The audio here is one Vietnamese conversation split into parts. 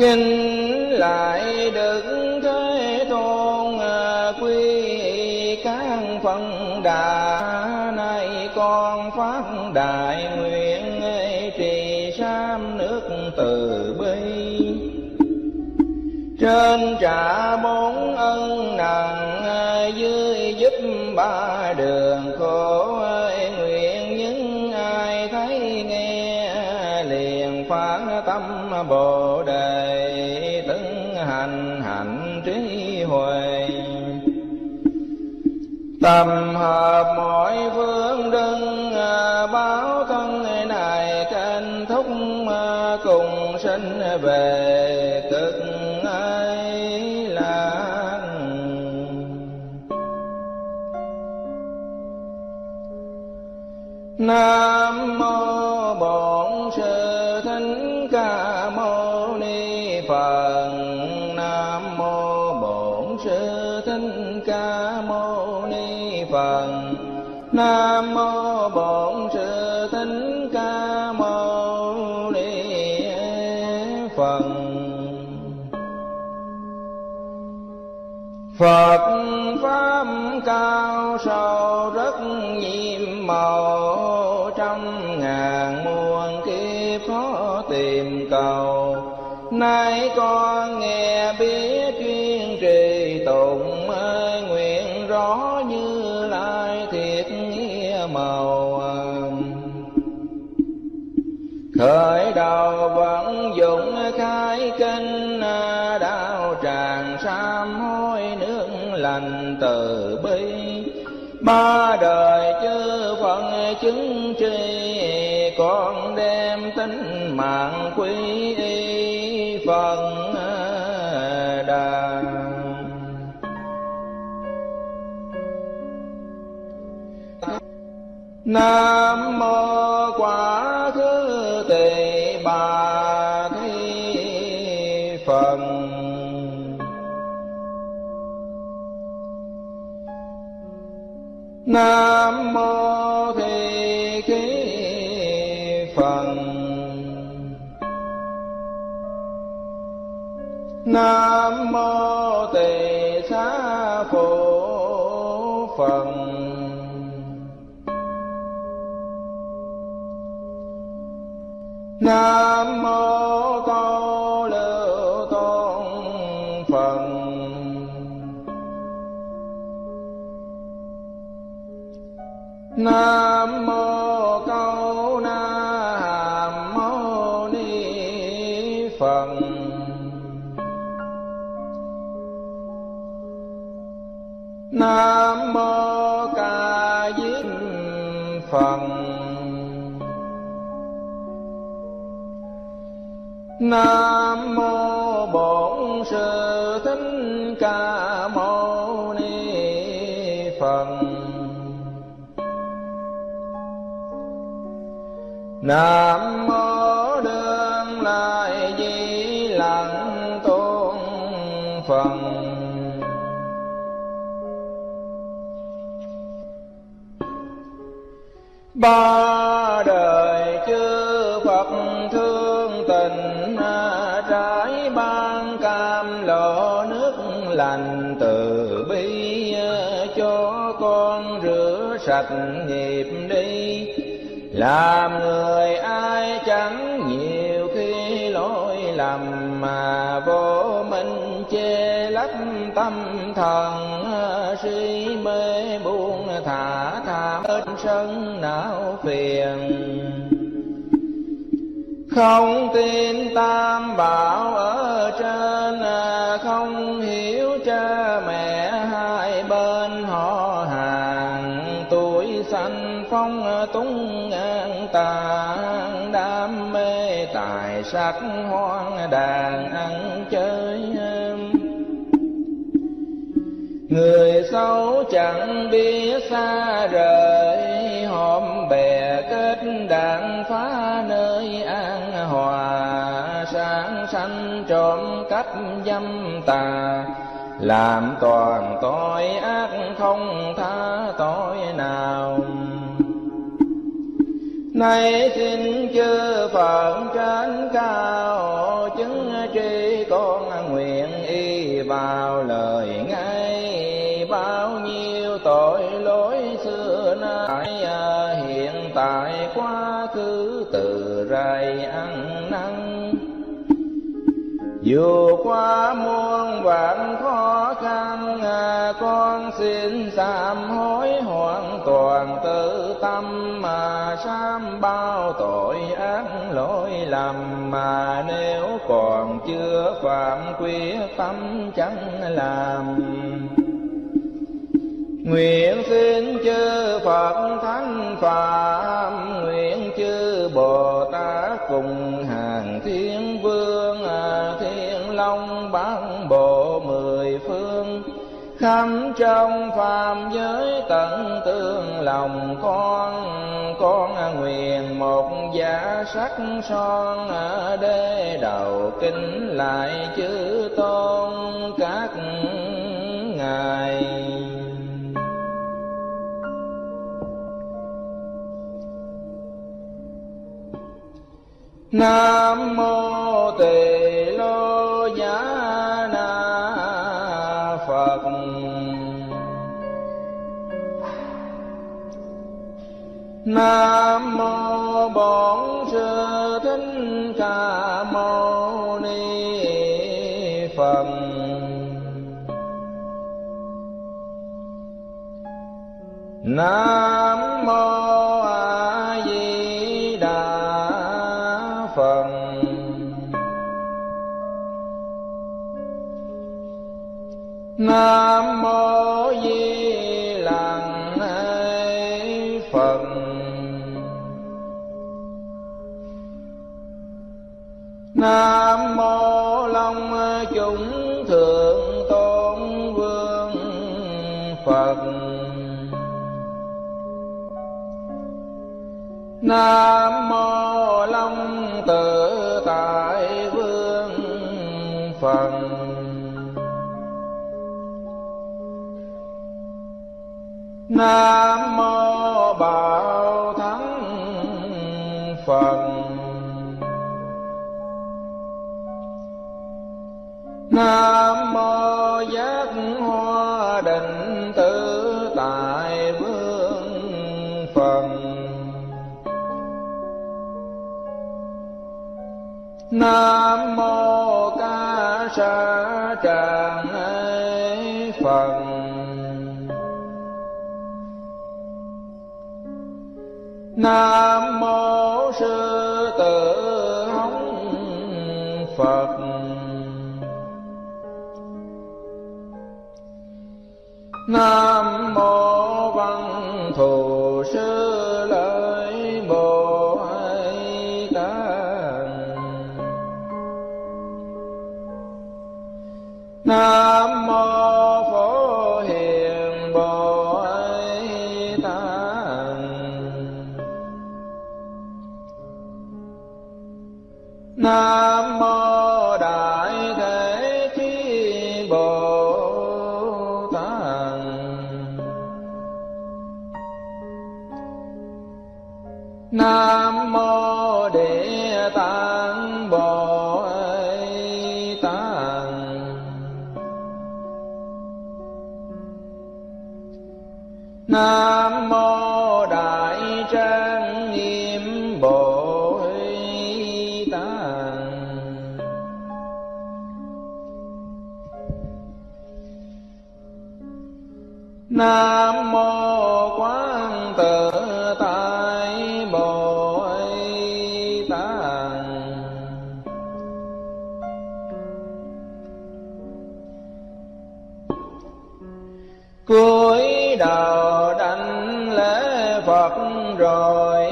kinh lại đức thế tôn à, quy các phân đà. Nay con phát đại nguyện trì sam nước từ bi. Trên trả bốn ân nặng à, dưới giúp ba đường khổ à, nguyện những ai thấy nghe liền phát tâm bồ tâm hợp mọi phương đừng à, báo thân này trên thúc cùng sinh về cực ấy là nam Phật pháp cao sâu rất nhiệm màu, trăm ngàn muôn kiếp khó tìm cầu. Nay con nghe biết chuyên trì tụng nguyện rõ như lai thiệt nghĩa màu. Khởi đầu vận dụng khai kinh ba đời chư phận chứng tri, con đem tính mạng quý y phần đà. Nam nam mô thi ký phật. Nam mô tỳ xá phổ phật. Nam mô nam mô bổn sư thích ca mâu ni phật. Nam mô đương lai di lặc tôn phật. Ba đời nghiệp đi. Làm người ai chẳng nhiều khi lỗi lầm mà vô minh che lấp tâm thần, suy mê buông thả tham sân não phiền. Không tin tam bảo ở trên, không túng an tàn, đam mê tài sắc hoang đàn ăn chơi người xấu chẳng biết xa rời hôm bè kết đàn phá nơi an hòa. Sáng sanh trộm cắp dâm tà, làm toàn tội ác không tha tội nào nay xin chư phật trên cao, chứng tri con nguyện y vào lời ngay. Bao nhiêu tội lỗi xưa nay, hiện tại quá khứ, từ rày ăn dù qua muôn vạn khó khăn à, con xin sám hối hoàn toàn tự tâm, mà sám bao tội ác lỗi lầm, mà nếu còn chưa phạm quyết tâm chẳng làm. Nguyện xin chư Phật Thánh Phạm, Nguyện chư Bồ Tát cùng Long bán bộ mười phương khắp trong phàm giới tận tương lòng. Con con nguyện một giả sắc son ở đế đầu, kính lại chữ tôn các ngài. Nam mô nam mô bổn sư thích ca mâu ni phật. Nam mô a di đà phật. Nam nam mô long chúng thượng tôn vương phật. Nam mô long tự tại vương phật. Nam mô bảo thắng phật. Nam mô giác hoa định tự tại vương phật nam mô ca sa tràng phật. Nam rồi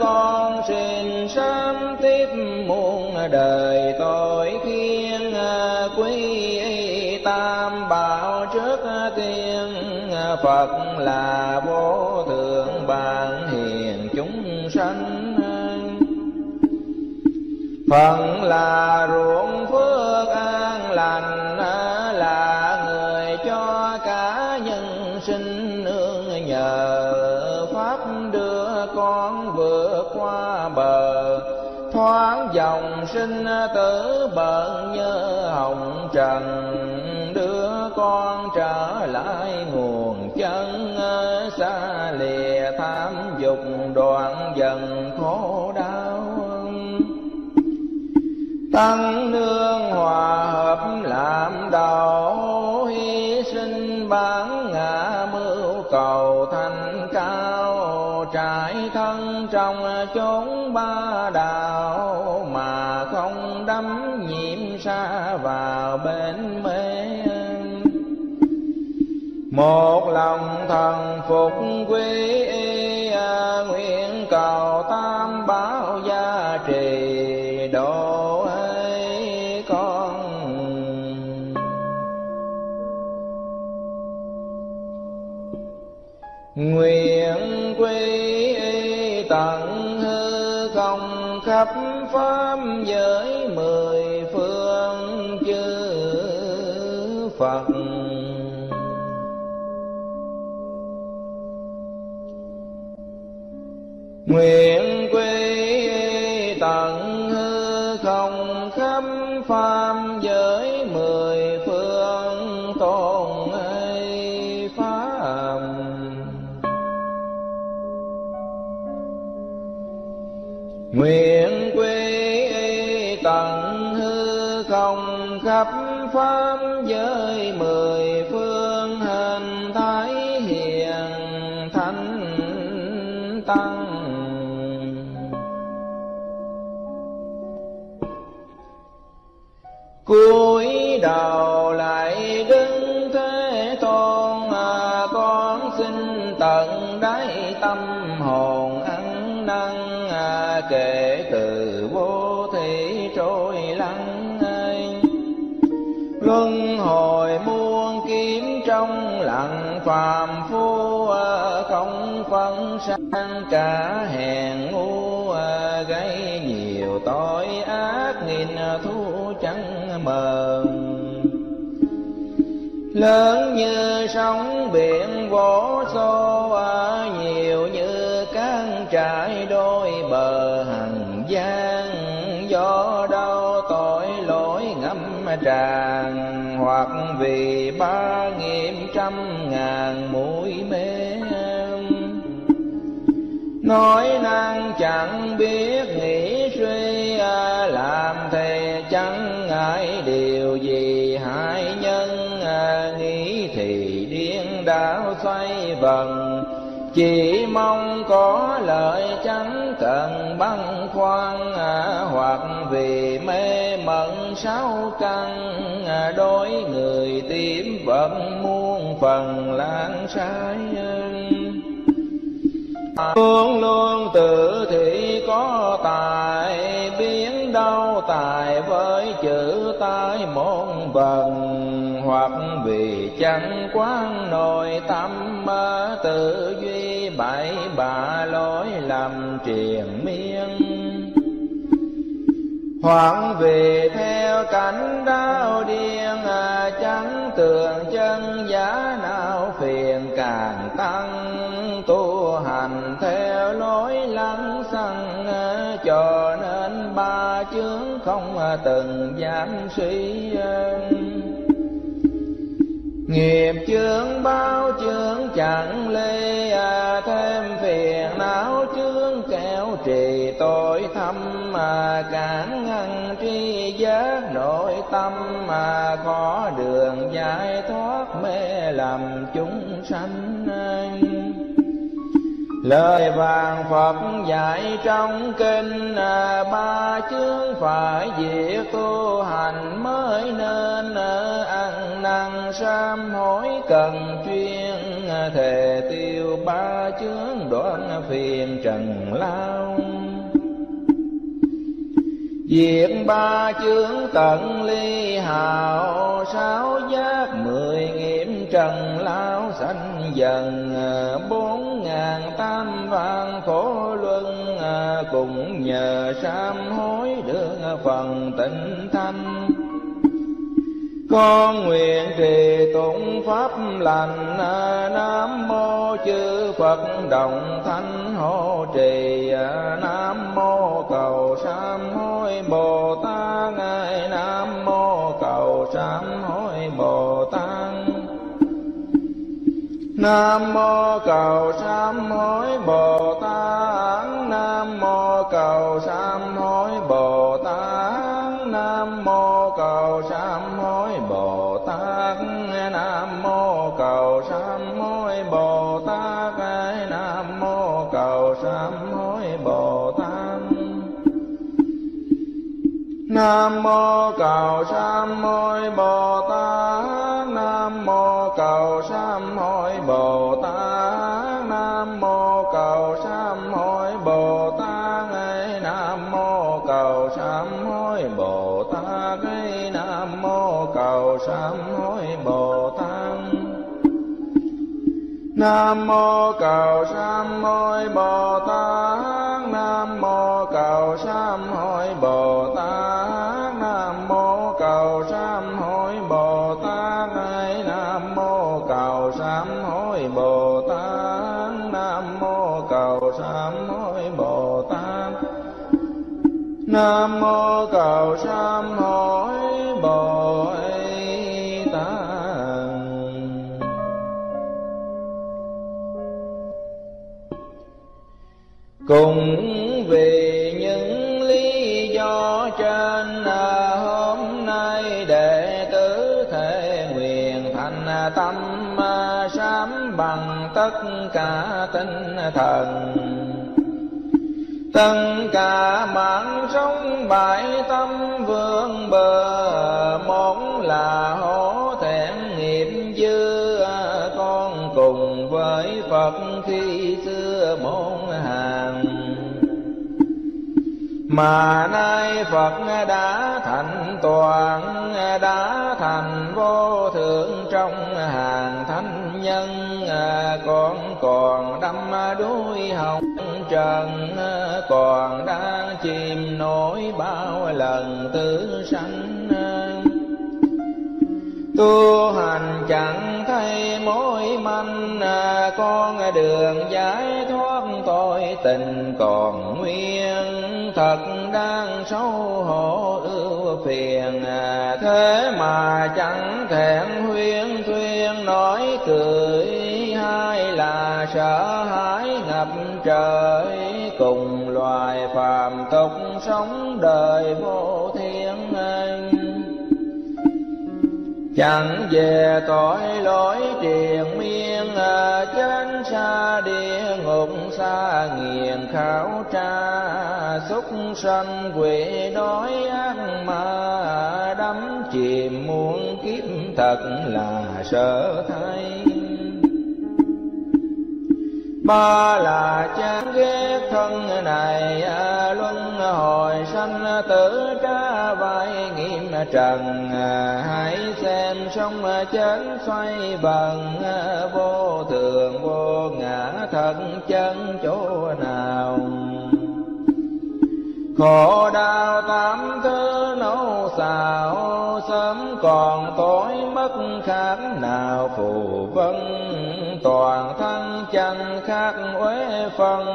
con xin sám tiếp muôn đời tội khiên à, quý tam bảo trước tiên à, phật là vô thượng bạn hiền chúng sanh. Phật là ruộng sinh tử bận như hồng trần đưa con trở lại nguồn chân xa lìa tham dục đoạn dần khổ đau. Tăng nương hòa hợp làm đạo hy sinh bán ngã mưu cầu thành cao, trải thân trong chốn ba đạo tâm nhiễm xa vào bên mê một lòng thần phục quy y à, nguyện cầu tam bảo gia trì độ ấy con. Nguyện quy y tận hư không khắp pháp giới mười phương chư phật. Nguyện quy tận hư không khắp pháp giới mười phương tôn ấy pháp. Nguyện tận hư không khắp pháp giới mười phương hình thái hiền thánh tăng. Cúi đầu lại đứng thế tôn à, con xin tận đáy tâm hồn ăn năn à, kể phàm phu à, không phân sang cả hèn ngu à, gây nhiều tội ác nghìn thu chẳng mờ lớn như sóng biển vỗ xô à, nhiều như cán trải đôi bờ hằng gian do đau tội lỗi ngâm tràn hoặc vì ba nghiệm trăm ngàn mũi mê nói năng chẳng biết nghĩ suy à, làm thề chẳng ngại điều gì. Hại nhân à, nghĩ thì điên đảo xoay vần chỉ mong có lợi chẳng cần băn khoăn à, hoặc vì mê mẩn sáu căn à, đối người tím vẫn muôn phần lãng sai luôn luôn tự thị có tài biết đau tài với chữ tai môn vần hoặc vì chẳng quán nội tâm tự duy bảy bà lối làm triền miên. Hoặc vì theo cảnh đau điên à, chẳng tường chân giá nào phiền càng tăng. Tu hành theo lối lắng xăng à, cho nên ba chướng không từng giảm suy nghiệp chướng bao chướng chẳng lê à, thêm phiền não chướng kéo trì tội thâm mà cản ngăn tri giác nội tâm mà có đường giải thoát mê lầm chúng sanh Lời vàng Phật dạy trong kinh à, Ba chương phải việc tu hành mới nên à, Ăn năn sám hối cần chuyên à, Thề tiêu ba chương đoạn phiền trần lao. Diệt ba chướng tận ly hào, Sáu giác mười nghiệm trần lao sanh dần. Bốn ngàn tam vạn khổ luân, Cùng nhờ sám hối được phần tịnh thanh con nguyện trì tụng pháp lành, nam mô chư phật, đồng thanh hộ trì, nam mô cầu sám hối bồ tát ngài nam mô cầu sám hối bồ tát Nam mô cầu sám hối Bồ Tát Nam mô cầu sám hối Bồ Tát nam mô cầu sám hối bồ tát nam mô cầu sám hối bồ tát nam mô cầu sám hối bồ tát nam mô cầu sám hối bồ tát nam mô cầu sám hối bồ tát sám hối Bồ Tát. Nam mô cầu sám hối Bồ Tát. Nam mô cầu sám hối Bồ Tát. Nam mô cầu sám hối Bồ Tát. Ai Nam mô cầu sám hối Bồ Tát. Nam mô cầu sám hối Bồ Tát. Nam mô cầu sám cùng vì những lý do trên à, hôm nay đệ tử thể nguyện thành tâm à, sám bằng tất cả tinh thần. Tất cả mạng sống bại tâm vương bờ món là hổ thẹn nghiệp dư à, con cùng với phật khi xưa môn mà nay Phật đã thành toàn, đã thành vô thượng trong hàng thánh nhân, con còn đắm đuôi hồng trần, còn đang chìm nổi bao lần tử sanh. Tu hành chẳng thấy mối manh, con đường giải thoát tội tình còn nguyên thật đang xấu hổ ưu phiền, thế mà chẳng thẹn huyên thuyên. Nói cười hay là sợ hãi ngập trời, cùng loài phàm tục sống đời vô chẳng về tội lỗi triền miên chánh xa địa ngục xa nghiền khảo tra. Xúc sanh quỷ đói ác ma đắm chìm muôn kiếp thật là sợ thay ba là chán ghét thân này, luân hồi sanh tử tra vai nghiệm trần. Hãy xem sông chén xoay bằng, vô thường, vô ngã thật chân chỗ nào. Khổ đau tám thứ nấu xào, sớm còn tối mất khác nào phù vân toàn thân chẳng khác uế phân.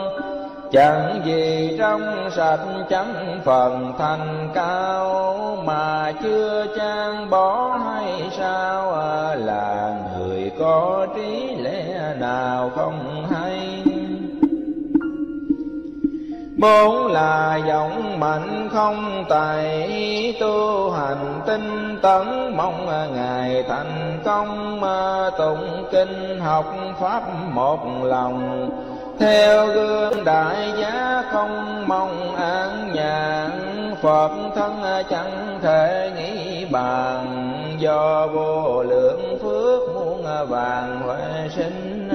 Chẳng gì trong sạch chẳng phần thành cao, mà chưa trang bỏ hay sao à, là người có trí lẽ nào không hay? Bốn là giọng mạnh không tài tu hành tinh tấn, mong ngài thành công tụng kinh, học pháp một lòng. Theo gương đại giá không mong an nhàn, phật thân chẳng thể nghĩ bàn. Do vô lượng phước muôn vàng huệ sinh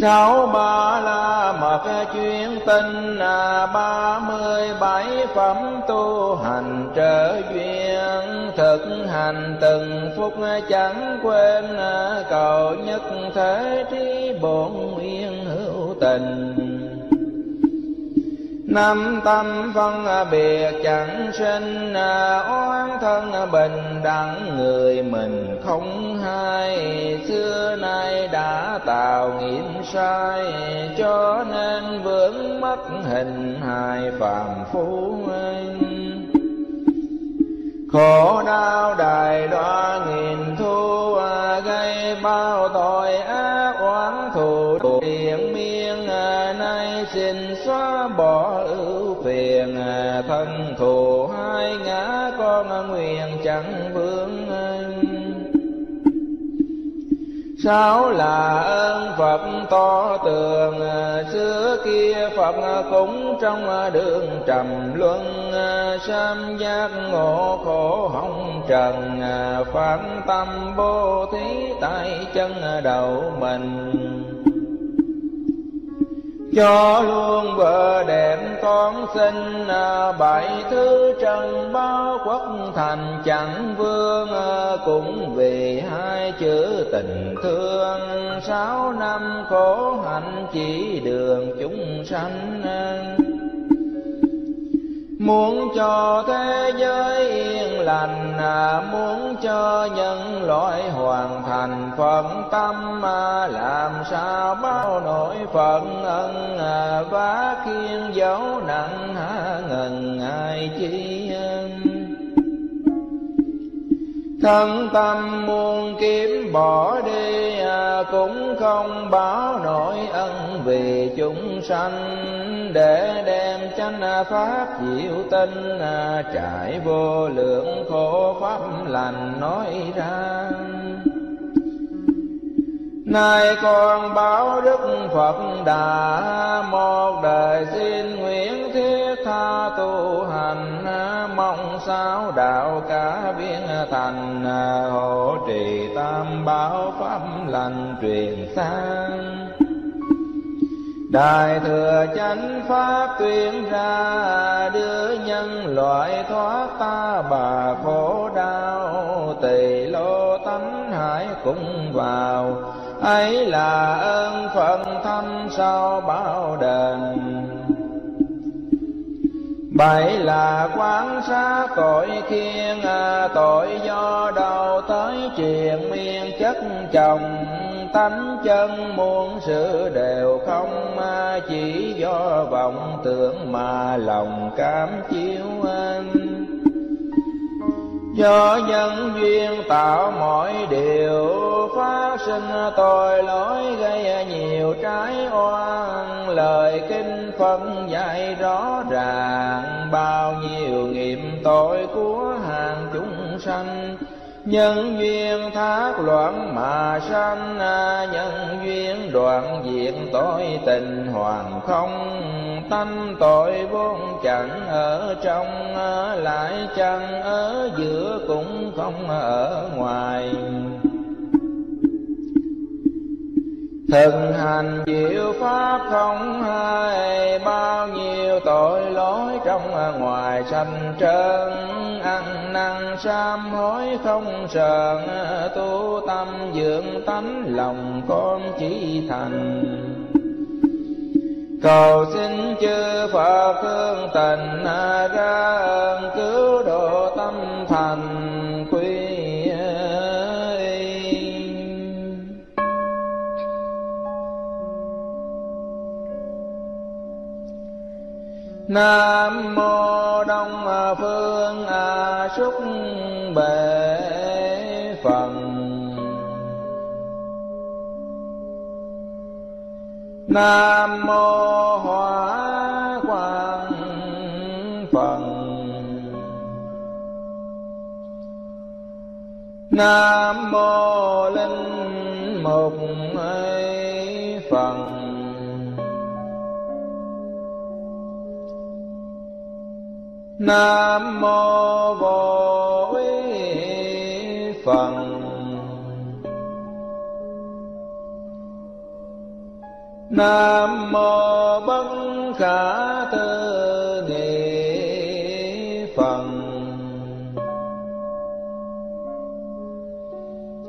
sáu ba la mật chuyên tinh là ba mươi bảy phẩm tu hành trở duyên. Thực hành từng phút chẳng quên à, cầu nhất thế trí bổn nguyên hữu tình năm tâm phân à, biệt chẳng sinh à, oán thân à, bình đẳng người mình không hay. Xưa nay đã tạo nghiệp sai, cho nên vướng mất hình hài phàm phu khổ đau đài đoa nghìn thu gây bao tội ác bỏ ưu phiền à, thân thù hai ngã con nguyện chẳng vướng Sáu là ơn Phật to tường, à, Xưa kia Phật cũng trong đường trầm luân, à, sam giác ngộ khổ hồng trần, Phán tâm bố thí tại chân đầu mình cho luôn bờ đệm con xin à, bảy thứ trần bao quốc thành. Chẳng vương à, cũng vì hai chữ tình thương. Sáu năm khổ hạnh chỉ đường chúng sanh. Muốn cho thế giới yên lành, à, Muốn cho nhân loại hoàn thành phận tâm, à, Làm sao bao nổi phận ân à, vá khiên dấu nặng hạ ngần ai chi thân tâm muôn kiếm bỏ đi à, cũng không báo nổi ân vì chúng sanh. Để đem chánh pháp diệu tinh à, trải vô lượng khổ pháp lành nói ra. Nay con báo Đức Phật đã một đời xin nguyện thiết tha tu hành. Mong sao đạo cả viên thành hộ trì tam bảo pháp lành truyền sang. Đại thừa chánh pháp tuyên ra, đưa nhân loại thoát ta bà khổ đau. Tỳ lô tánh hải cũng vào ấy là ơn phận thâm sau bao đền. Bảy là quán sát tội khiên à, tội do đầu tới triền miên chất chồng. Tánh chân muôn sự đều không à, chỉ do vọng tưởng mà lòng cảm chiếu anh do nhân duyên tạo mọi điều, phát sinh tội lỗi gây nhiều trái oan. Lời kinh phân dạy rõ ràng, bao nhiêu nghiệp tội của hàng chúng sanh nhân duyên thác loạn mà sanh, nhân duyên đoạn diệt tội tình hoàn không. Tâm tội vốn chẳng ở trong, lại chẳng ở giữa cũng không ở ngoài. Thực hành diệu pháp không hai Bao nhiêu tội lỗi trong ngoài sanh trơn Ăn năn sám hối không sờn, Tu tâm dưỡng tánh lòng con chỉ thành. Cầu xin chư Phật thương tình ra ơn cứu độ nam mô đông phương a xuất bệ phần nam mô hóa quang phần nam mô linh mục ơi nam mô vô phật. Nam mô bất khả tư nghị phật.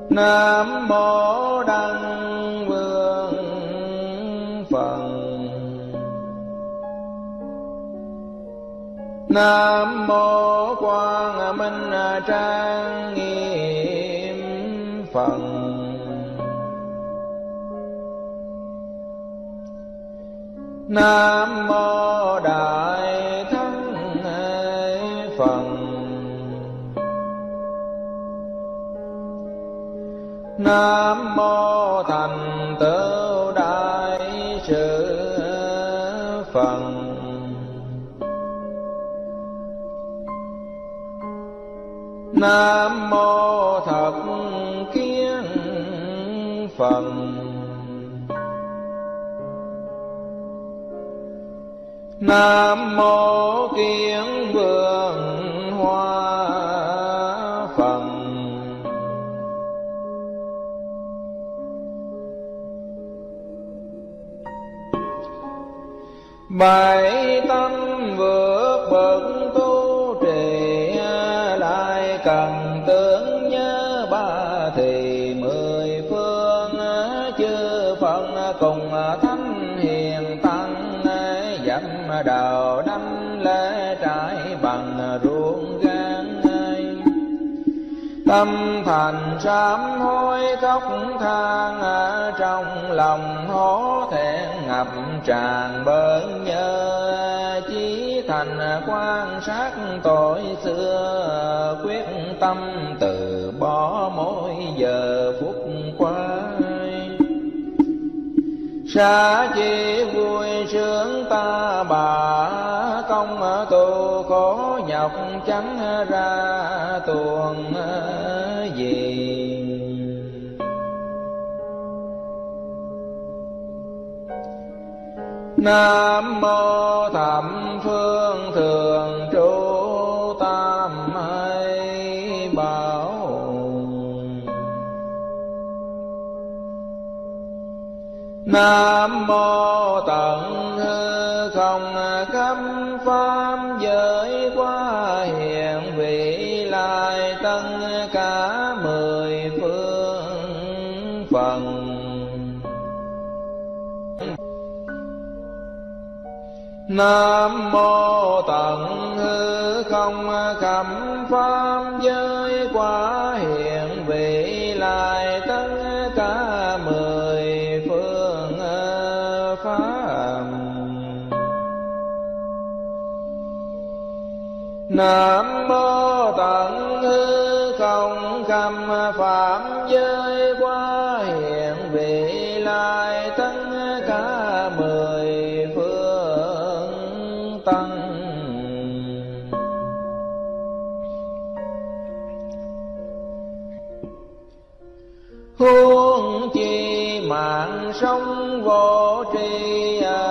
Nam mô đăng nam mô quan minh trang nghiêm phật. Nam mô đại thắng phật. Nam mô thành tựu nam mô thật kiến phần. Nam mô kiến vương hoa phần. Bảy tâm vượt bậc tu tâm thành sám hối khóc than, ở trong lòng hổ thẹn ngập tràn bớn nhớ chí thành quan sát tội xưa, quyết tâm từ bỏ mỗi giờ phút qua xa chi vui sướng ta bà không tu khổ nhọc chẳng ra tuồng gì. Nam mô Thẩm phương thường trụ tam hay bảo Nam mô tận hư không khắp pháp giới qua hiện vị lai tân cả mười phương phần. Nam mô tận hư không khắp pháp giới qua hiện Nam mô tận hư không khâm phạm giới qua hiện vị lai tất cả mười phương tăng. Huống chi mạng sống vô tri à,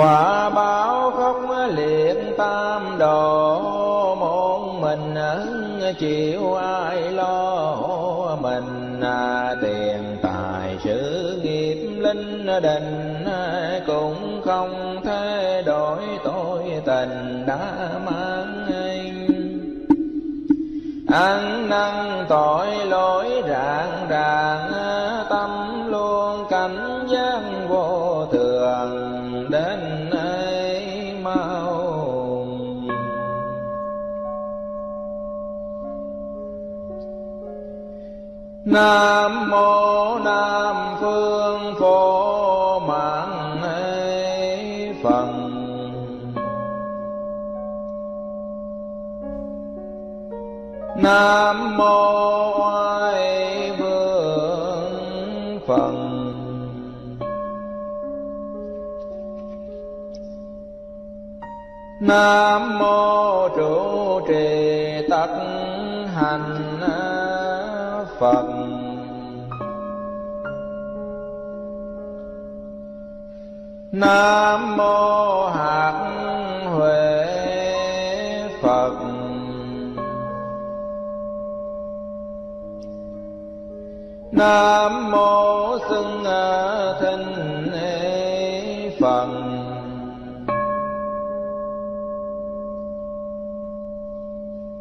quả báo khóc liệt tam đồ một mình chịu ai lo mình à, tiền tài sự nghiệp linh đình cũng không thể đổi tôi tình đã mang ăn năn tội lỗi rạng ràng nam mô nam phương phổ mạng ấy phần Nam mô oai vương phần Nam mô trụ trì tất hành Phật. Nam mô hạt huệ Phật. Nam mô xưng thinh Phật.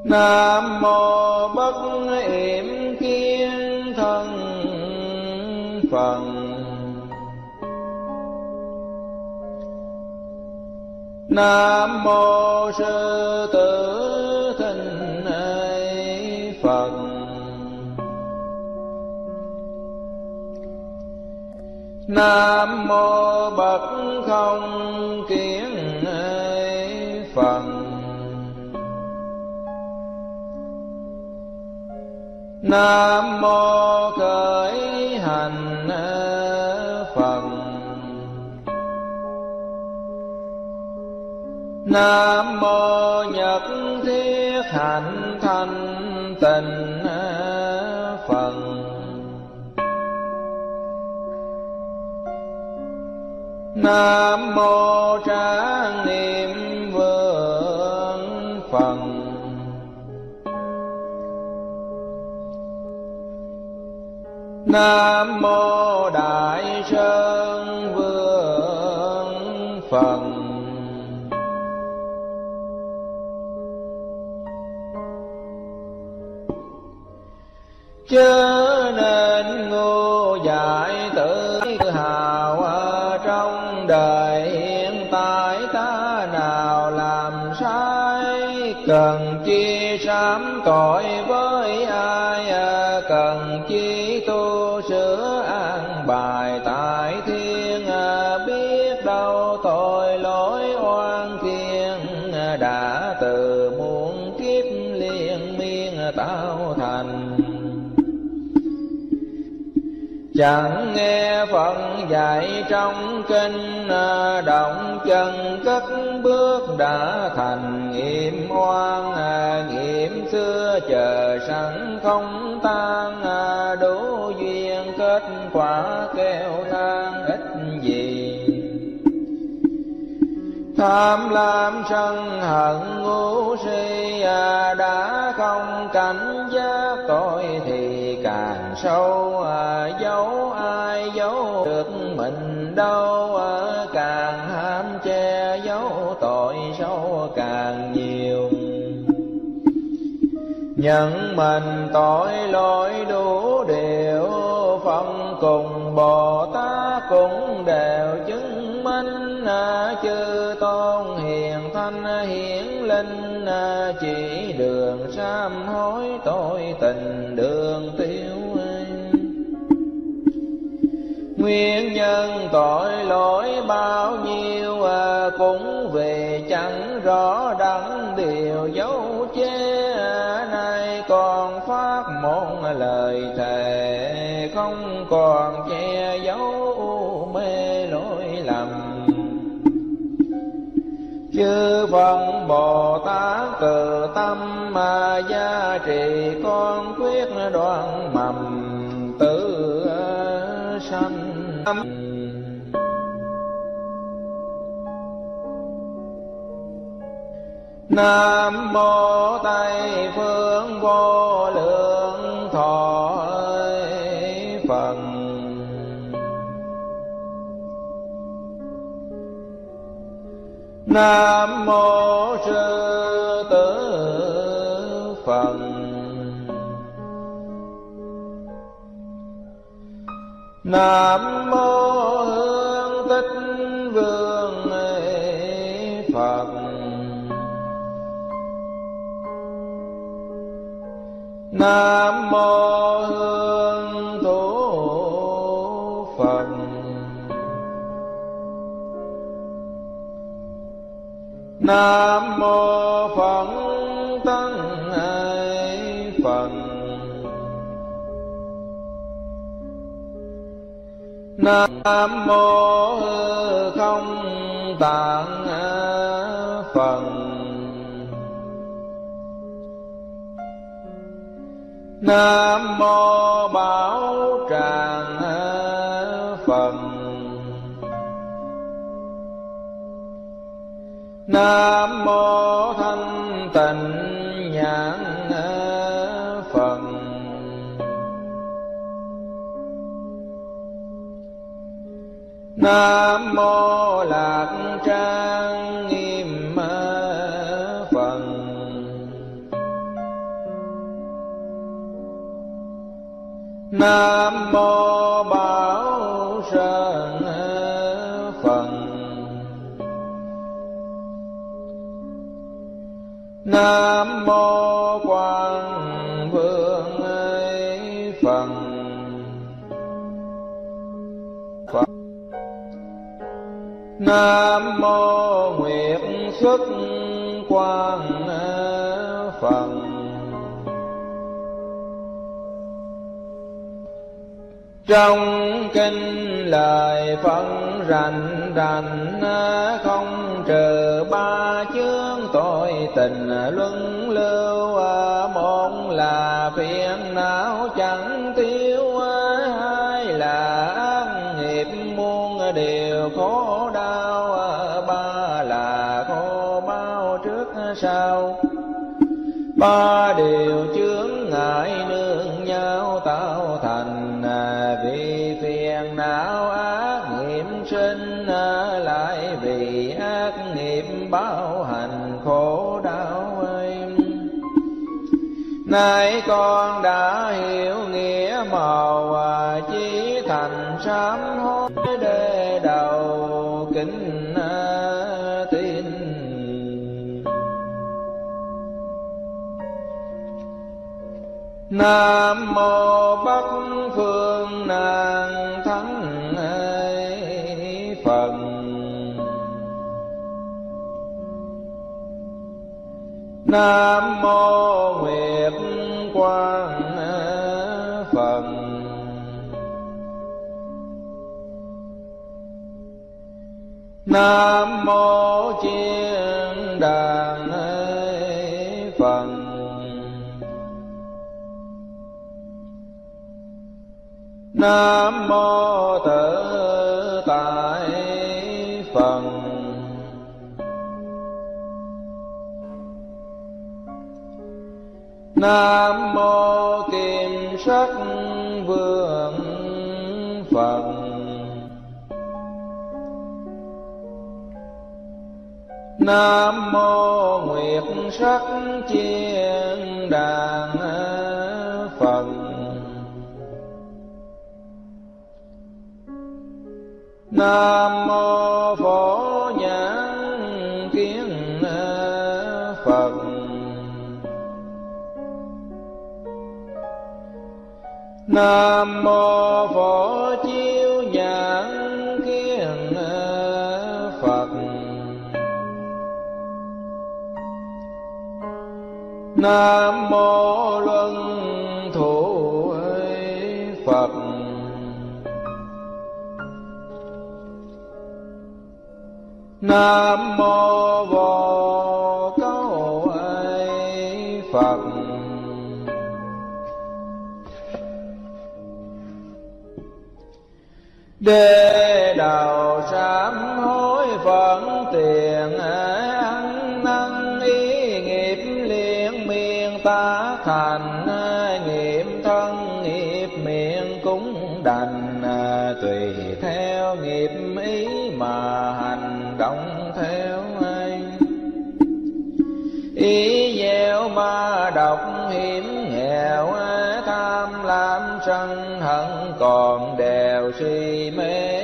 Nam mô bất yểm Nam mô sư tử thinh Phật. Nam mô bậc không kiến Phật. Nam mô nam mô nhật thiết hạnh thanh tịnh phật nam mô trang niệm vương phật nam mô đại sơn vương chớ nên ngu dại tự hào ở trong đời hiện tại ta nào làm sai, cần chi sám tội chẳng nghe phật dạy trong kinh à, động chân cất bước đã thành nghiệm oan à, nghiệm xưa chờ sẵn không tan à, đủ duyên kết quả kêu than ít gì. Tham lam sân hận ngu si đã không cảnh giác tội thì sâu à, giấu ai giấu được mình đâu à, càng ham che giấu tội sâu càng nhiều. Nhận mình tội lỗi đủ điều, phong cùng bồ tát cũng đều chứng minh à, chư tôn hiền thanh hiển linh chỉ đường sám hối tội tình đường tiêu nguyên nhân tội lỗi bao nhiêu à, cũng về chẳng rõ đắng điều dấu che nay còn phát một lời thề, không còn che giấu mê lỗi lầm. Chư phật bồ tát từ tâm mà gia trì con quyết đoạn mầm, tử à, sanh. Nam mô Tây phương vô lượng thọ Phật. Nam mô sư Nam mô hương tích vương Phật. Nam mô hương tổ Phật. Nam mô Phật. Nam mô không tạng Phật Nam mô bảo tràng Phật Nam mô thanh tịnh nhãn Nam mô lạc trang nghiêm phần Nam mô bảo sơn phần Nam mô quan Nam mô Nguyệt xuất quang Phật. Trong kinh lời phân rành rành, không trừ ba chữ tình luân lưu, một là phiền não chẳng ba điều chướng ngại nương nhau tạo thành à, vì phiền não ác nghiệp sinh à, lại vì ác nghiệp báo hành khổ đau em nay con đã hiểu nghĩa màu à, chí thành sám nam mô bắc phương nàng thắng phật. Nam mô nguyệt quang phật. Nam mô nam mô tự tại phật. Nam mô kim sắc vương phật. Nam mô nguyệt sắc chiên đàn phật. Nam mô phổ nhãn kiến phật. Nam mô phổ chiếu nhãn kiến phật. Nam mô luân nam mô vô câu ấy phật. Đê đầu sám hối phận tiền ăn năn ý nghiệp liên miên ta thành nghiệp thân nghiệp miệng cũng đành tùy ý gieo ma độc hiểm nghèo, tham lam sân hận còn đều si mê.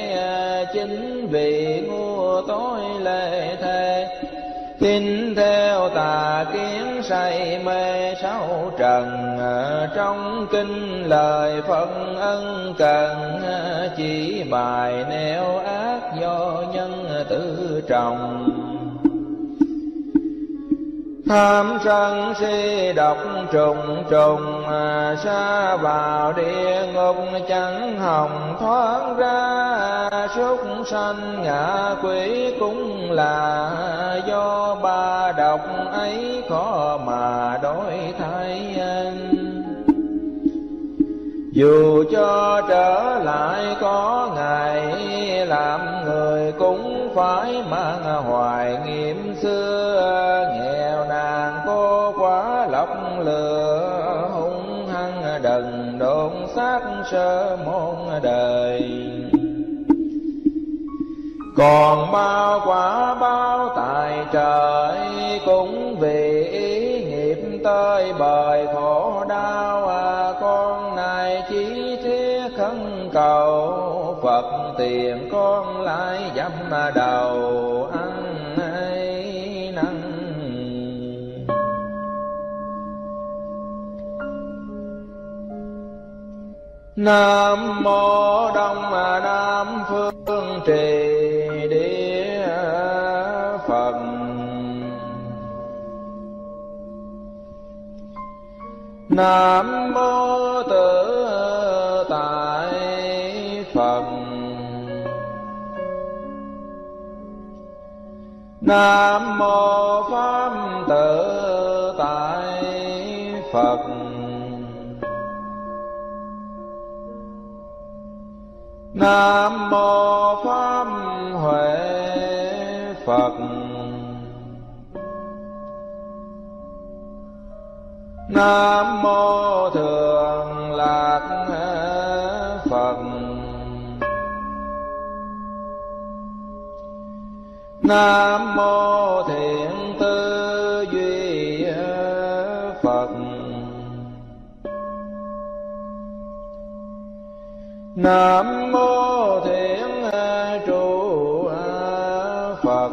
Chính vì ngu tối lệ thế tin theo tà kiến say mê. Sáu trần trong kinh lời phật ân cần, chỉ bài neo ác do nhân tự trọng tham sân si độc trùng trùng à, xa vào địa ngục, chẳng hồng thoát ra. Súc sanh ngạ quỷ cũng là do ba độc ấy khó mà đổi thay anh. Dù cho trở lại có ngày, làm người cũng phải mang hoài nghiệm xưa sát sơ môn đời. Còn bao quả bao tài trời cũng vì ý nghiệp tới bời khổ đau à, con này chỉ thiết khấn cầu. Phật tiền con lại dâm đầu. Nam mô Đông Nam Phương Trì Địa Phật. Nam mô Tự Tại Phật. Nam mô pháp tự tại phật. Nam mô pháp huệ phật. Nam mô thường lạc phật. Nam mô thiện nam mô thiện trụ phật.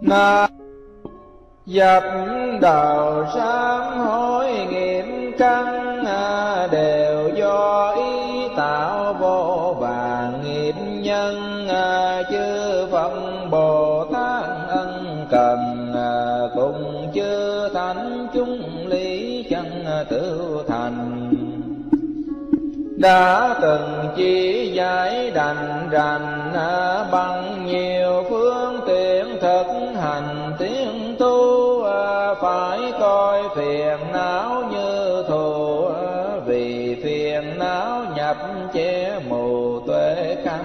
Nam dập đạo sám hối nghiệm căn. Đã từng chỉ giải đành rành à, bằng nhiều phương tiện thực hành tiến tu à, phải coi phiền não như thù à, vì phiền não nhập che mù tuệ căn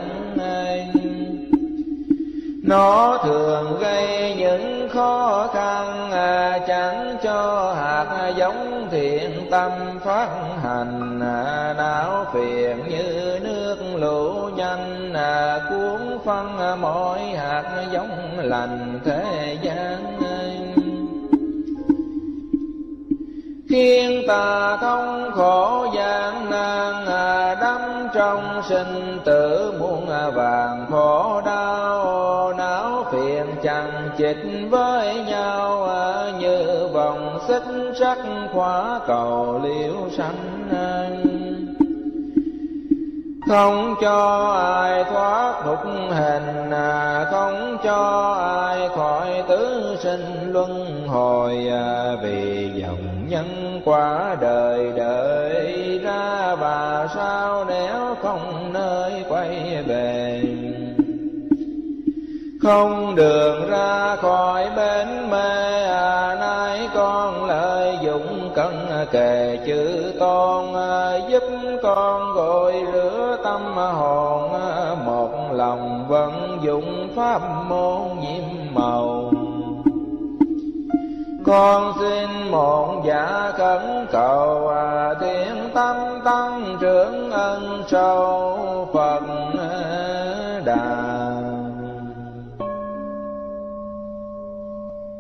nó thường gây những khó khăn à, chẳng cho hạt giống thiện tâm phát hành à, não phiền như nước lũ nhanh à, cuốn phân mọi hạt giống lành thế gian. Thiên tà thông khổ gian nan à, đắm trong sinh tử muôn à, vàng khổ đau. Não phiền chẳng chịch với nhau à, như vòng xích sắc khóa cầu liễu sanh không cho ai thoát đục hình à, không cho ai khỏi tứ sinh luân hồi à, vì dòng nhân quả đời đời ra và sao nếu không nơi quay về? Không đường ra khỏi bến mê à, nay con lợi dụng cần kề chữ tôn à, giúp con gội rửa tâm hồn một lòng vận dụng pháp môn nhiệm màu. Con xin một giả khẩn cầu à, thiện tâm tăng trưởng ân sâu phật đà.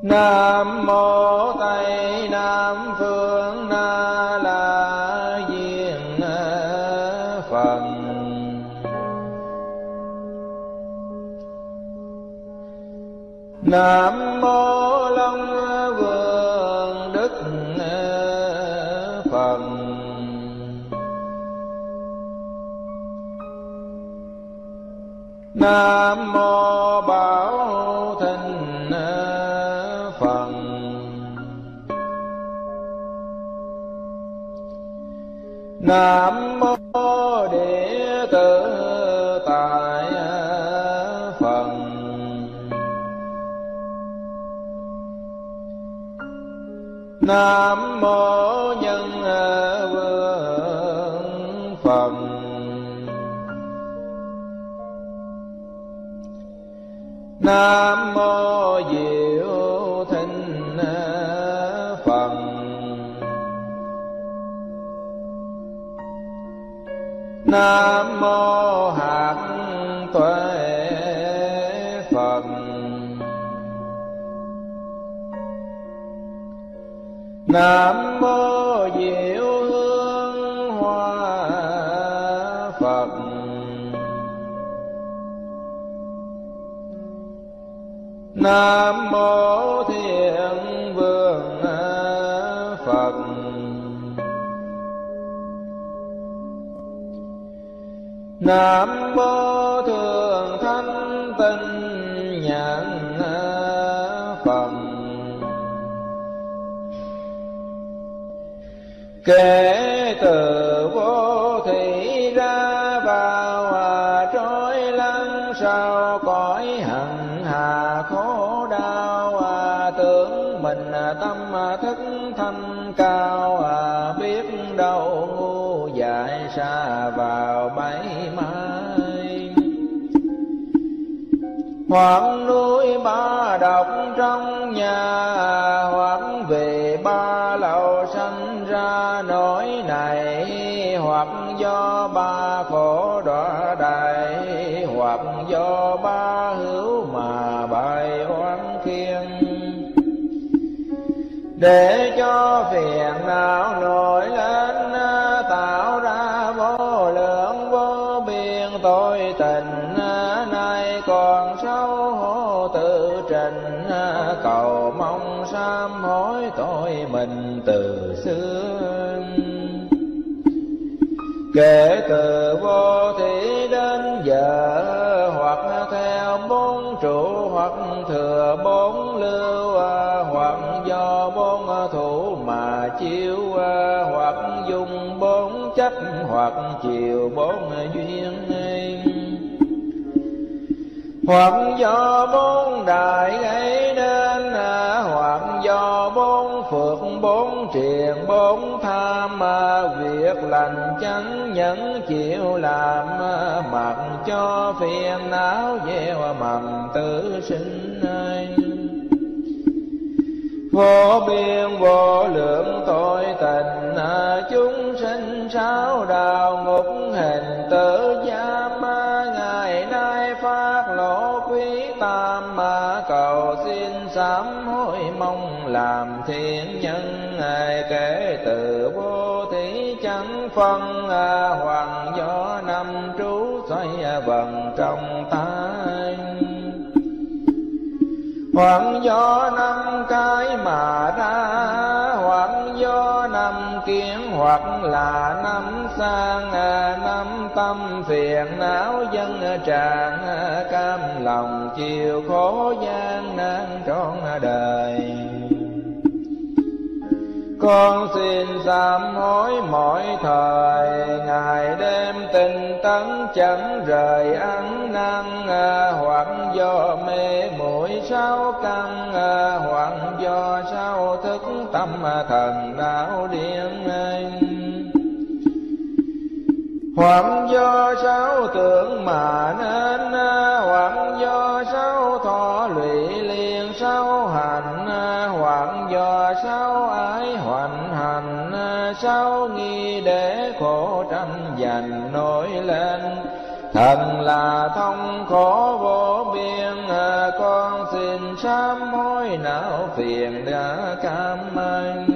Nam mô tây nam phương. Nam mô long vương đức phật. Nam mô bảo thịnh phật. Nam nam mô diệu thịnh phật. Nam mô hạt tuệ phật. Nam nam mô thiện vương phật. Nam mô thường thanh tinh nhãn phật kể thâm cao à, biết đâu ngu dại xa vào bẫy mai. Hoặc núi ba độc trong nhà hoặc về ba lầu sanh ra nỗi này. Hoặc do ba khổ đọa đại hoặc do ba để cho phiền não nổi lên, tạo ra vô lượng vô biên tội tình. Nay còn sâu hổ tự trình, cầu mong sám hối tội mình từ xưa kể từ vô thủy đến giờ, hoặc theo bốn trụ, hoặc thừa bốn lưu hoặc do bốn thủ mà chiếu à, hoặc dùng bốn chấp hoặc chiều bốn duyên. Hoặc do bốn đại gây nên à, hoặc do bốn phước, bốn triền, bốn tham à, việc lành chẳng nhẫn chịu làm mặc cho phiền não gieo mầm tử sinh vô biên, vô lượng tội tình à, chúng sinh sáu đào ngục hình tử giam ngày nay phát lộ quý tam, mà cầu xin sám hối mong làm thiện nhân. Ngày kể từ vô thí chẳng phân à, hoàng gió năm trú xoay vần trong tay hoặc do năm cái mà ra hoặc do năm kiến, hoặc là năm sang, năm tâm phiền, não dân tràn, cam lòng chịu khổ gian nan trọn đời con xin sám hối mỗi thời, ngày đêm tinh tấn chẳng rời ăn năn à, hoặc do mê muội sao căn à, hoặc do sao thức tâm à, thần đạo điên hoặc do sao tưởng mà nên hoặc do sao thọ lụy liền sao hành hoặc do sao ái hoành hành? Sao nghi để khổ tranh giành nổi lên? Thần là thông khổ vô biên, con xin sám hối não phiền đã cam anh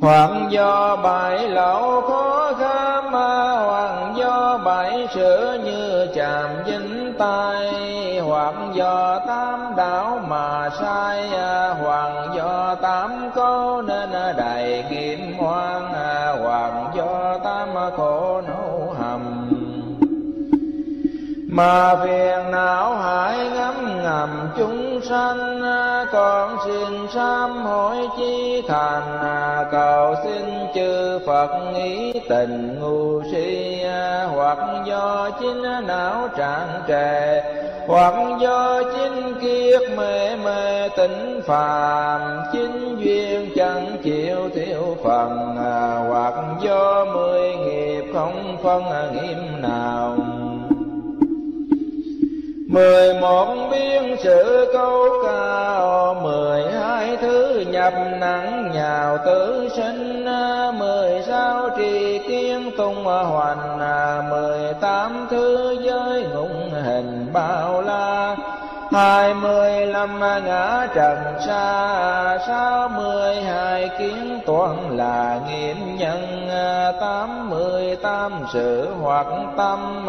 hoặc do bại lậu khó kham hoặc do bại sửa như chạm dính tay, hoặc do tam đảo mà sai à, hoặc do tám có nên đầy kim hoang à, hoặc do tam khổ nấu hầm. Mà phiền não hại ngắm làm chúng sanh, con xin sám hối chi thành. Cầu xin chư phật ý tình ngu si, hoặc do chính não trạng trề, hoặc do chính kiết mê mê tính phàm. Chính duyên chẳng chịu thiếu phần, hoặc do mười nghiệp không phân, nghiêm nào mười một biên sự câu cao, mười hai thứ nhập nắng nhào tử sinh, mười sáu trì kiến tung hoành, mười tám thứ giới ngũ hình bao la hai mươi lăm ngã trần xa, sáu mươi hai kiến toàn là nghiệm nhân, tám mươi tám sự hoặc tâm,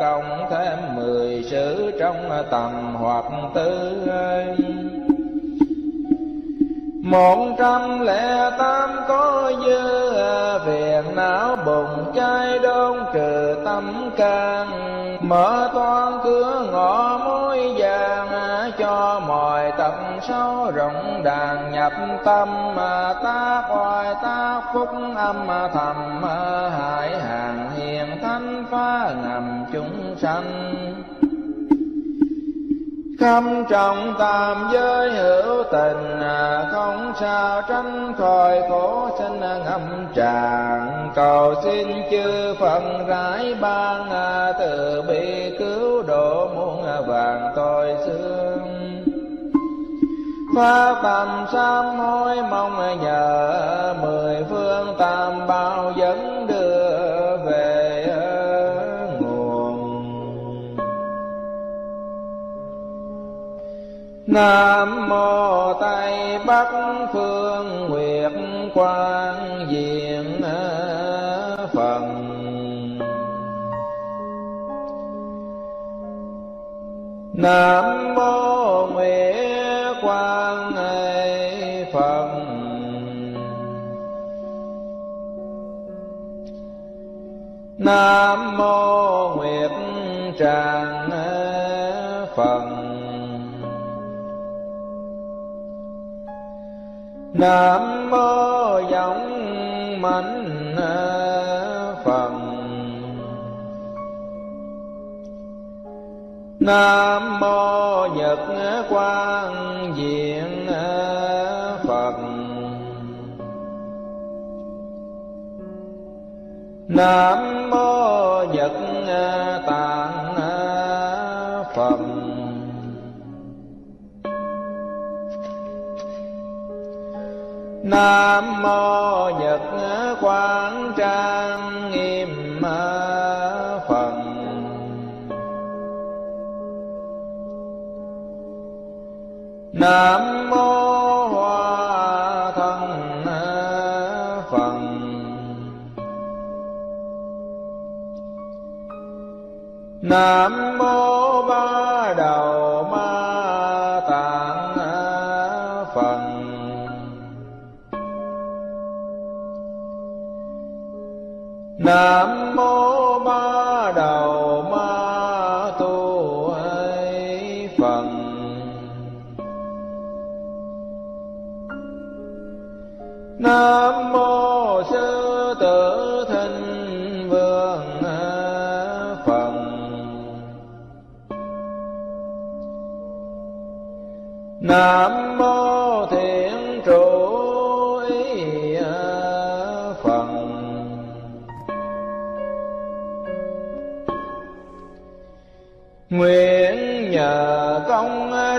cộng thêm mười sự trong tầm hoặc tư một trăm lẻ tám có dư phiền não bụng cháy đôn trừ tâm can. Mở toan cửa ngõ mối vàng, cho mọi tận sâu rộng đàn nhập tâm. Mà ta hoài ta phúc âm thầm hại hàng hiền thánh phá ngầm chúng sanh khâm trọng tam giới hữu tình à, không sao tránh khỏi khổ sinh à, ngâm tràn. Cầu xin chư phật rải ban à, từ bi cứu độ muôn vàng tội xương. Pha tầm sám hối mong nhờ mười phương tam bao dẫn nam mô tây bắc phương nguyệt quang diện phật nam mô nguyệt quang phật nam mô nguyệt tràng nam mô giọng mạnh phật. Nam mô nhật quang diện phật. Nam mô nam mô nhật quang trang nghiêm phật nam mô hoa thân phật nam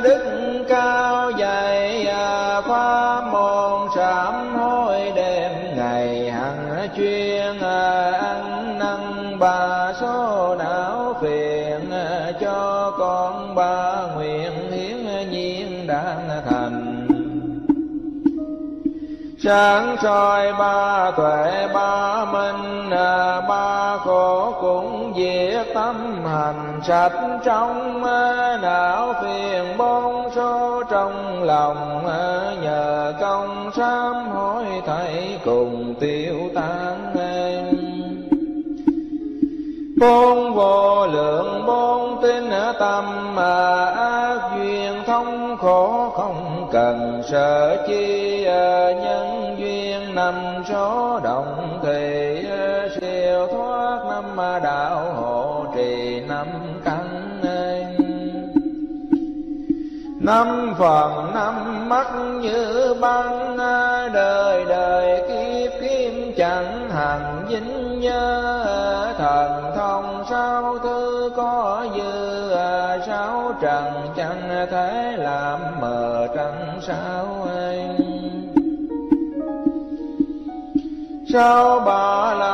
đức cao dày à, phá môn sám hối đêm ngày hằng chuyên à, ăn năn bà số não phiền à, cho con ba nguyện hiến nhiên đang thành. Sáng soi ba tuệ ba minh ba khổ cũng diệt tâm hành sạch trong à, não phiền bốn số trong lòng à, nhờ công sám hối thầy cùng tiêu tan bốn vô lượng bốn tinh tâm mà ác duyên thông khổ không cần sợ chi à, nhân duyên năm số động thì siêu thoát năm đạo hộ trì năm căn năm phần năm mắt như băng đời đời kiếp kiếp chẳng hằng dính nhớ. Thần thông sao thứ có dư à, sao trần chẳng thể làm mờ trăng sao anh? Sao bà la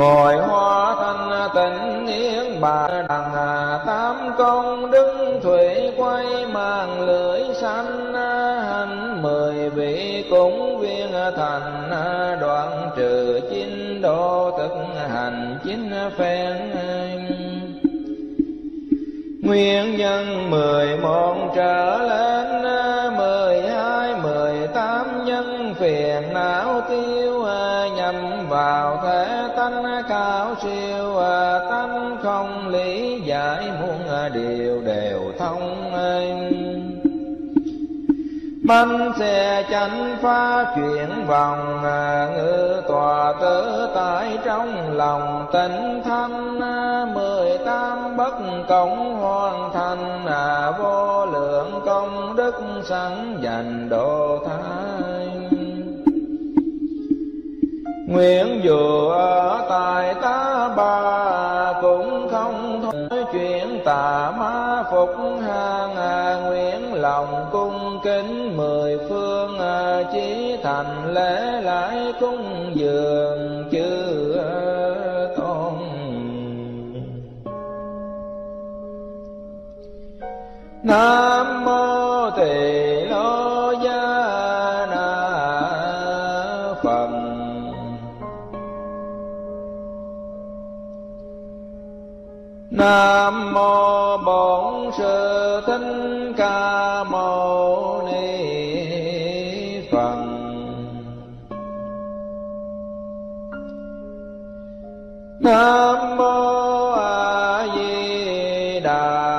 ngồi hoa thanh tịnh yến bà đằng à, tám công đứng thủy quay mang lưỡi xanh à, hành mười vị cúng viên thành à, đoạn trừ chín độ thực hành chín phen. Nguyên nhân mười một trở lên mười hai, mười tám nhân phiền não tiêu nhằm vào thế cao siêu à, tánh không lý giải, muôn à, điều đều thông Bánh xe chánh phá chuyển vòng à, ngư tòa tử tại trong lòng tịnh thanh mười tám bất cộng hoàn thành vô lượng công đức sẵn dành độ tha. Nguyện dù ở tại ta bà cũng không thôi. Chuyện tà ma phục hàng à, nguyện lòng cung kính mười phương à, chí thành lễ lại cung dường chư à, tôn. Nam mô tỳ nam mô bổn sư thích ca mâu ni phật. Nam mô a di đà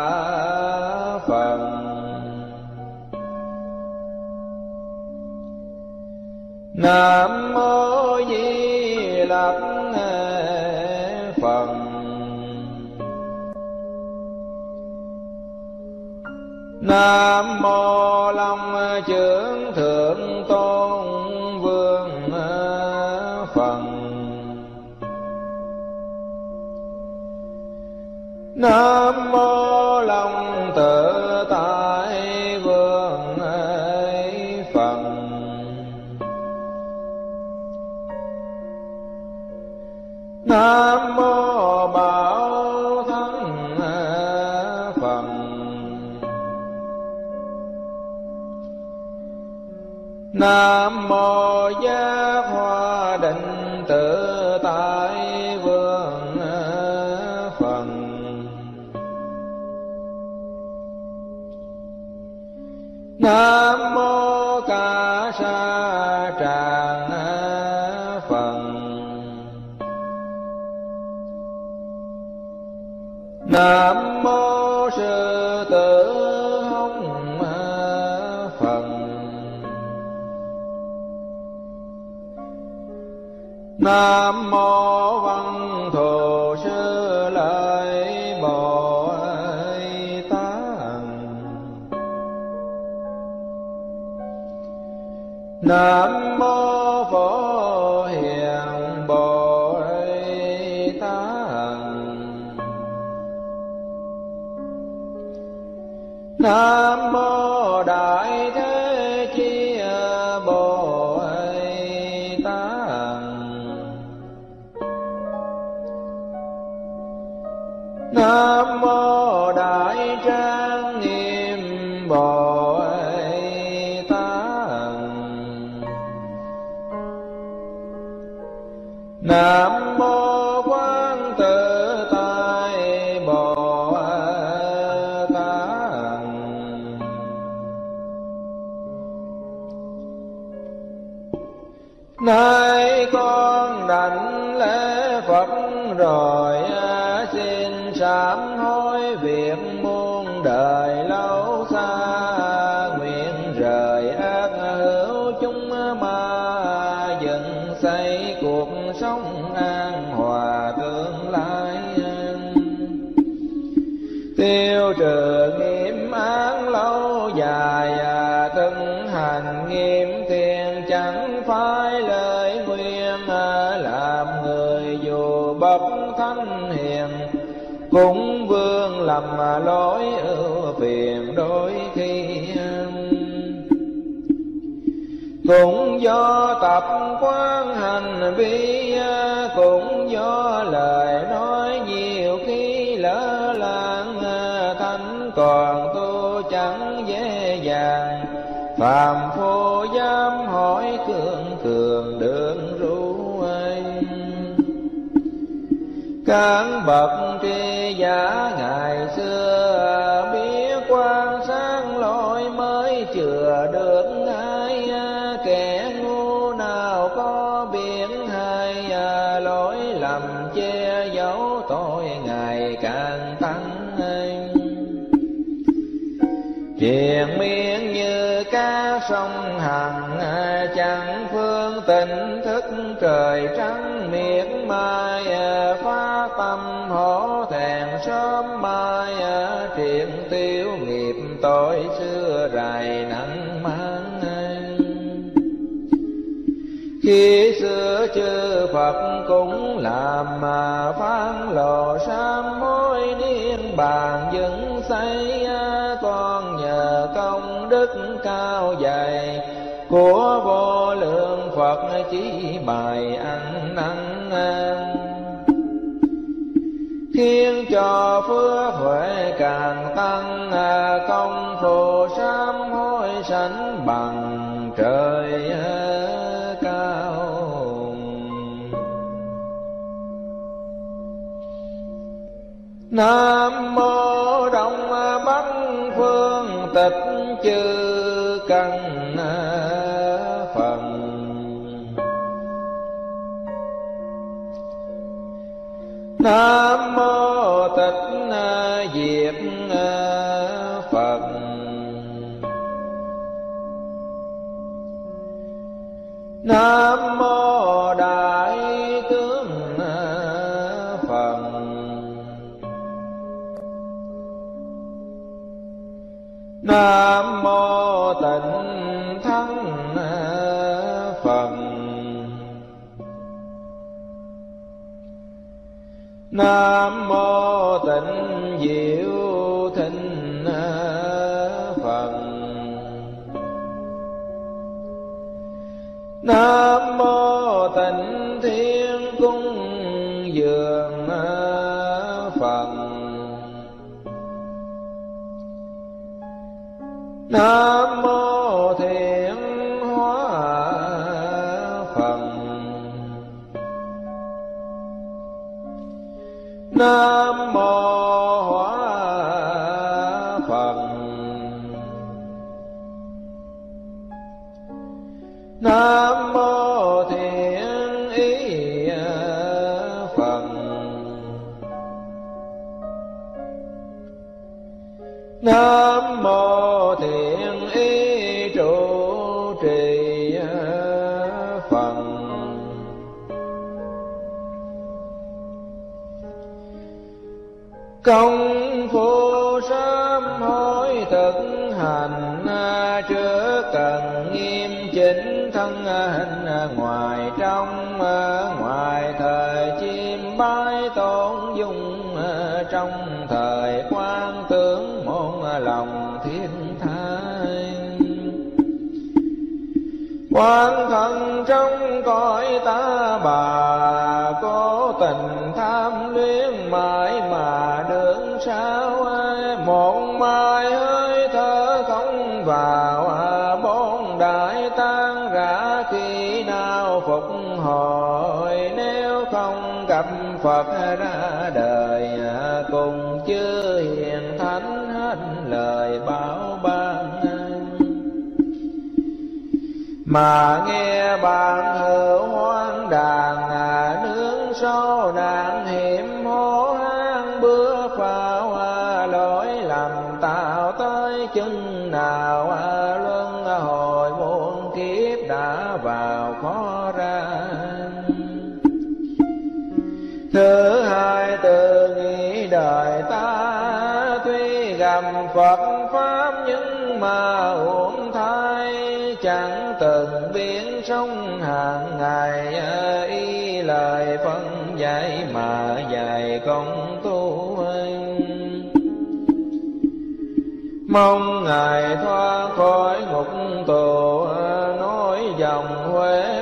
phật. Nam mô di lặc phật. Nam mô long trưởng thượng tôn vương phật nam nam mô nam mô văn thù sư lợi bồ tát. Nam mô phổ hiền bồ tát. Nam lầm lỗi ưu phiền đôi khi cũng do tập quán hành vi, cũng do lời nói nhiều khi lỡ làng thánh còn tu chẳng dễ dàng. Phàm phu dám hỏi cường cường đường ru anh. Các bậc tri giả ngài tỉnh thức trời trắng miệt mai ờ, phá tâm hổ thẹn sớm mai ờ, triệt tiêu nghiệp tội xưa rài nặng mang khi xưa chư Phật cũng làm mà phán lò sám mối niên bàn dựng xây con nhờ công đức cao dày của vô Phật chỉ bài ăn năn khiến cho phước huệ càng tăng, công phu sám hối sanh bằng trời cao. Nam mô đông bắc phương tịch chư căn. Nam mô tịch diệp à, phật. Nam mô đại tướng à, phật. Nam mô nam mô tịnh diệu thịnh phật. Nam mô tịnh thiên cung dường phật. Nam thân hình ngoài trong, ngoài thời chim bái tôn dung, trong thời quan tướng môn lòng thiên thai. Quan thân trong cõi ta bà cố tình tham luyến mãi Phật ra đời, cùng chư hiền thánh hết lời bảo ban mà nghe bạn hữu hoa. Tuy Phật pháp nhưng mà uổng thai chẳng từng biến sống hàng ngày. Y lời phân dạy mà dạy công tu mong ngài thoát khỏi ngục tù, nói dòng huế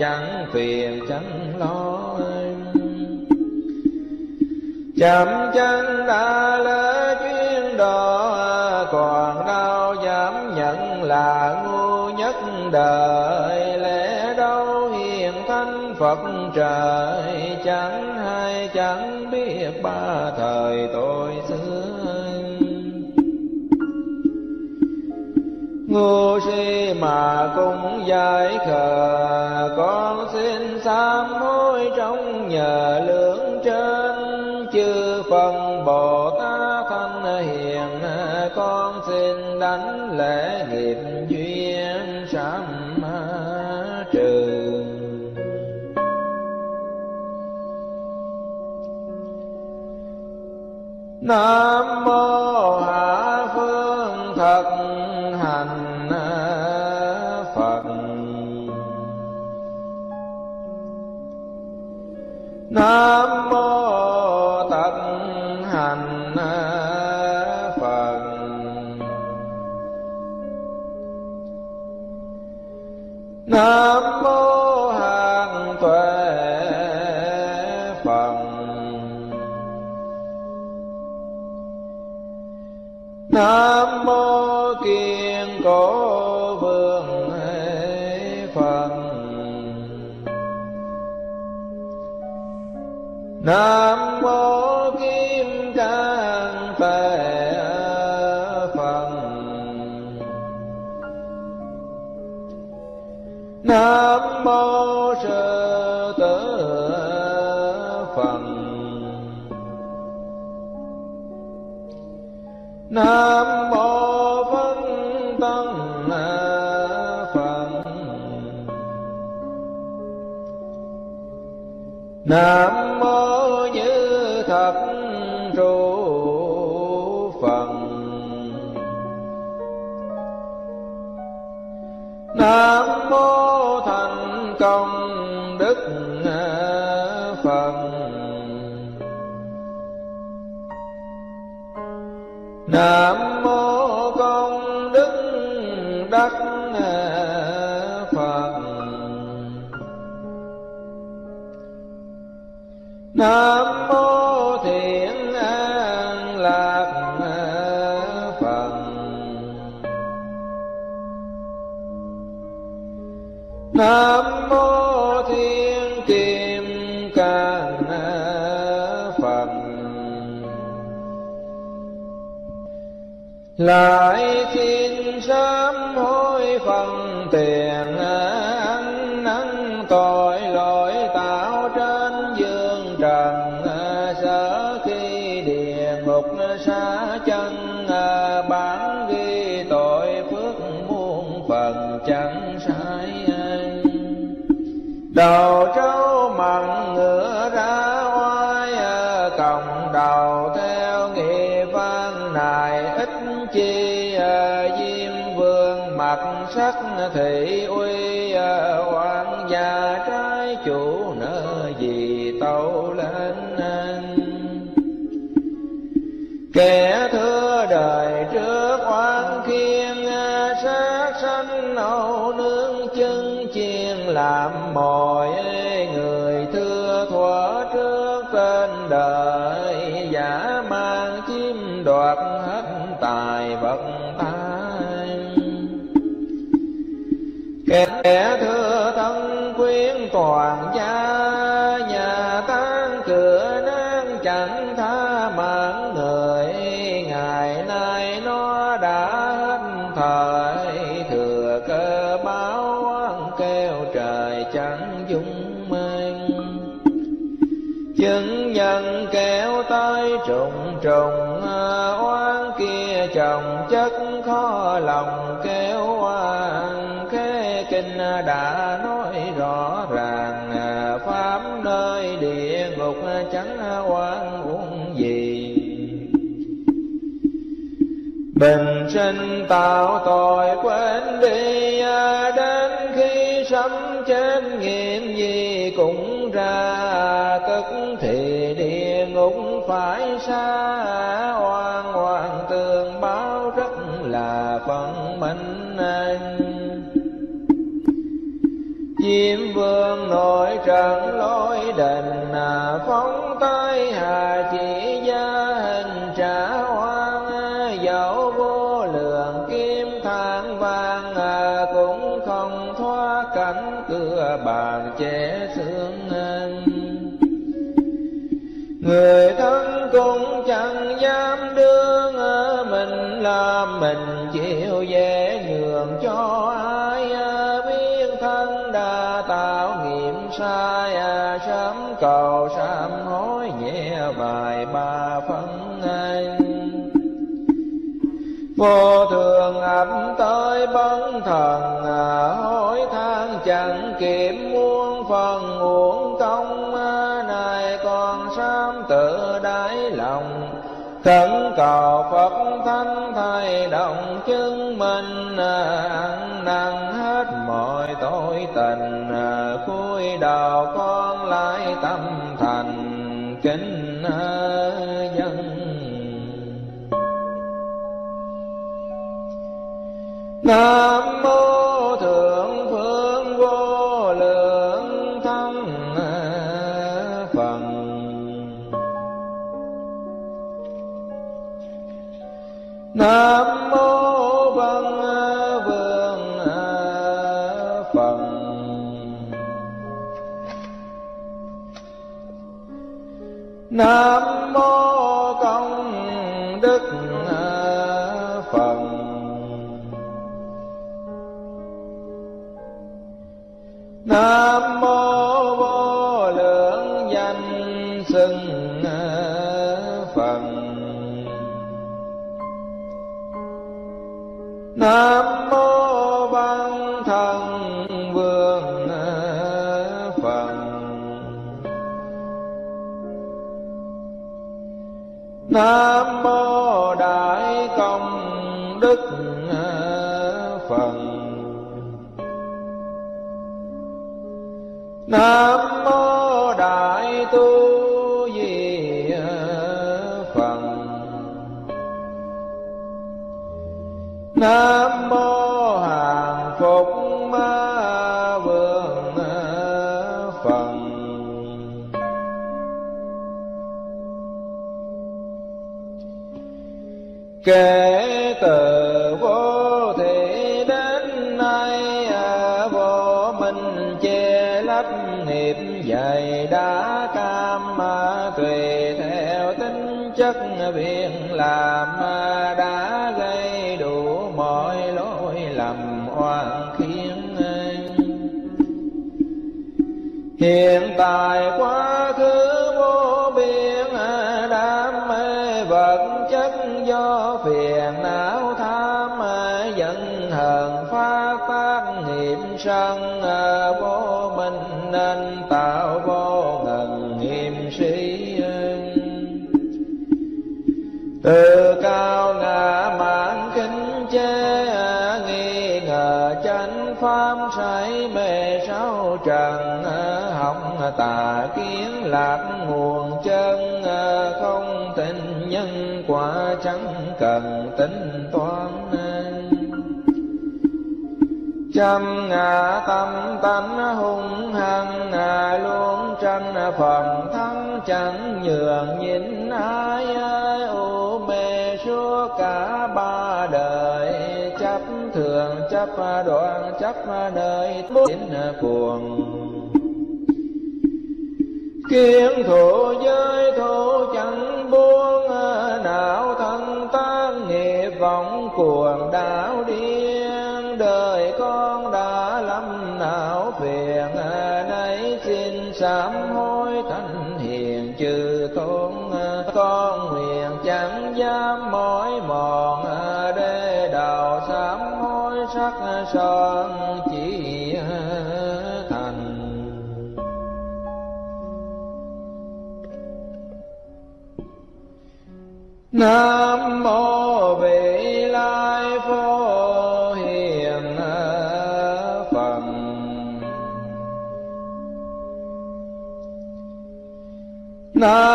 chẳng phiền chẳng lo chậm chân đã lỡ chuyên đò, còn đau dám nhận là ngu nhất đời. Lẽ đâu hiền thanh phật trời, chẳng hay chẳng biết ba thời tôi ngu si mà cũng giải khờ, con xin sám hối trong nhờ lưỡng trên chư phần bồ tát thanh hiền, con xin đánh lễ nghiệp duyên sám trừ. Nam mô nam mô hàng tuệ phật. Nam mô kiên cố vương phật. Nam nam mô phân tân phật nam nam mô thiện an lạc phật. Nam mô thiên kim cang phật. Lại xin sám hối phần đầu trâu mặn ngựa ra oai còng đầu theo nghị văn này, ít chi diêm vương mặt sắc thị uy hoàng gia trái chủ nợ gì tâu lên kẻ thưa đời trước oan khiên, sát sanh nấu nướng chân chiên làm mồi kẻ thưa thân quyến toàn gia, nhà tan cửa nan chẳng tha mạng người. Ngày nay nó đã hết thời, thừa cơ báo oan kêu trời chẳng dung mang chứng nhân kéo tới trùng trùng à, oan kia chồng chất khó lòng đã nói rõ ràng à, pháp nơi địa ngục chẳng oan uổng gì. Bình sinh tạo tội quên đi à, đến khi sấm chết nghiệm gì cũng ra, tức thì địa ngục phải xa diêm vương nội trận lối đền à, phóng tay hà chỉ gia, hình trả hoang à, dẫu vô lượng kim thang vàng à cũng không thoát cánh cửa bàn chế xương người thân cũng chẳng dám đương à, mình làm mình chịu dễ nhường cho ai. Cầu sám hối nhẹ vài ba phân anh. Vô thường ập tới bấn thần à, hối than chẳng kịp muôn phần uổng công à, này còn sám tự đáy lòng. Khẩn cầu phật thánh thay động chứng minh à, ăn năn mọi tội tình à, cuối đầu con lại tâm thành kính à, dân nam mô thượng phương vô lượng thâm à, phật. Nam nam mô công đức phật. Nam mô vô lượng danh xưng phật. Nam nam mô đại công đức phật. Nam mô đại tu di phật. Nam kể từ vô thị đến nay à, vô minh che lấp nghiệp dày đã cam mà tùy theo tính chất việc làm à, đã gây đủ mọi lỗi lầm oan khiến hiện tại quá khứ sân vô minh nên tạo vô ngần nghiêm sĩ từ cao ngã mạn kính chê nghi ngờ chánh pháp say mê sáu trần à, học tà kiến lạc nguồn chân à, không tin nhân quả chẳng cần tính chăm ngã tâm tánh hung hăng ngà luôn tranh phần thắng chẳng nhường nhìn ai ai u mê suốt cả ba đời, chấp thường, chấp đoạn, chấp đời bốn cuồng kiến thủ giới thủ chẳng buông não thân tan nghiệp vọng cuồng đạo sơn chỉ thành. Nam mô vị lai phổ hiền phật. Nam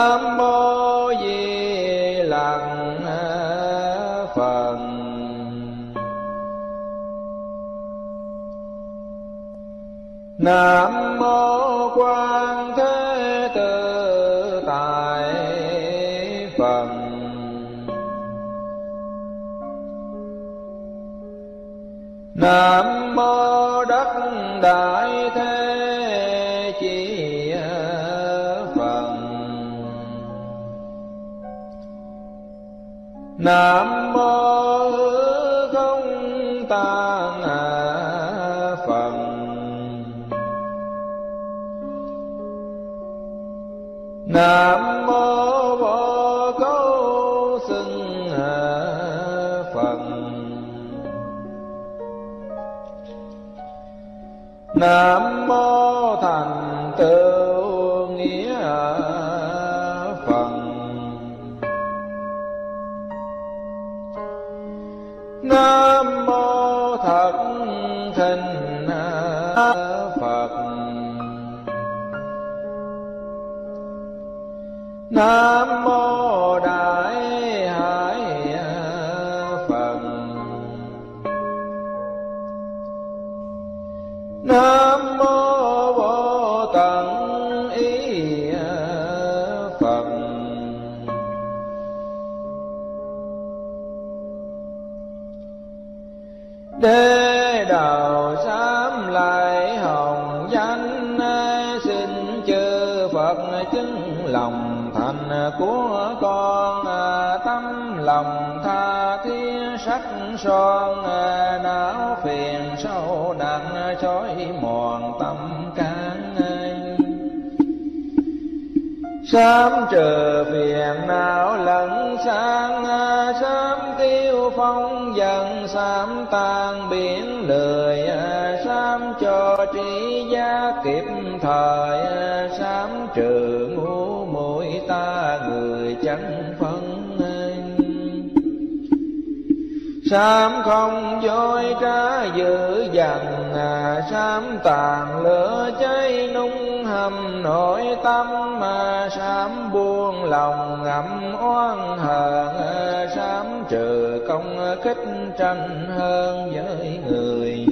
nam mô quan thế tự tại phật nam mô đất đại thế chi phật nam son à, não phiền sâu nặng, chói mòn tâm can sám trừ phiền não lẫn sang à, sám tiêu phong dần sám tan biển lười à, sám cho trí giác kịp thời sám trừ ngu muội ta người chẳng Sám không dối cá dữ dằn à, Sám tàn lửa cháy nung hầm, nội tâm mà Sám buông lòng ngậm oan hờn à, Sám trừ công khích tranh hơn với người.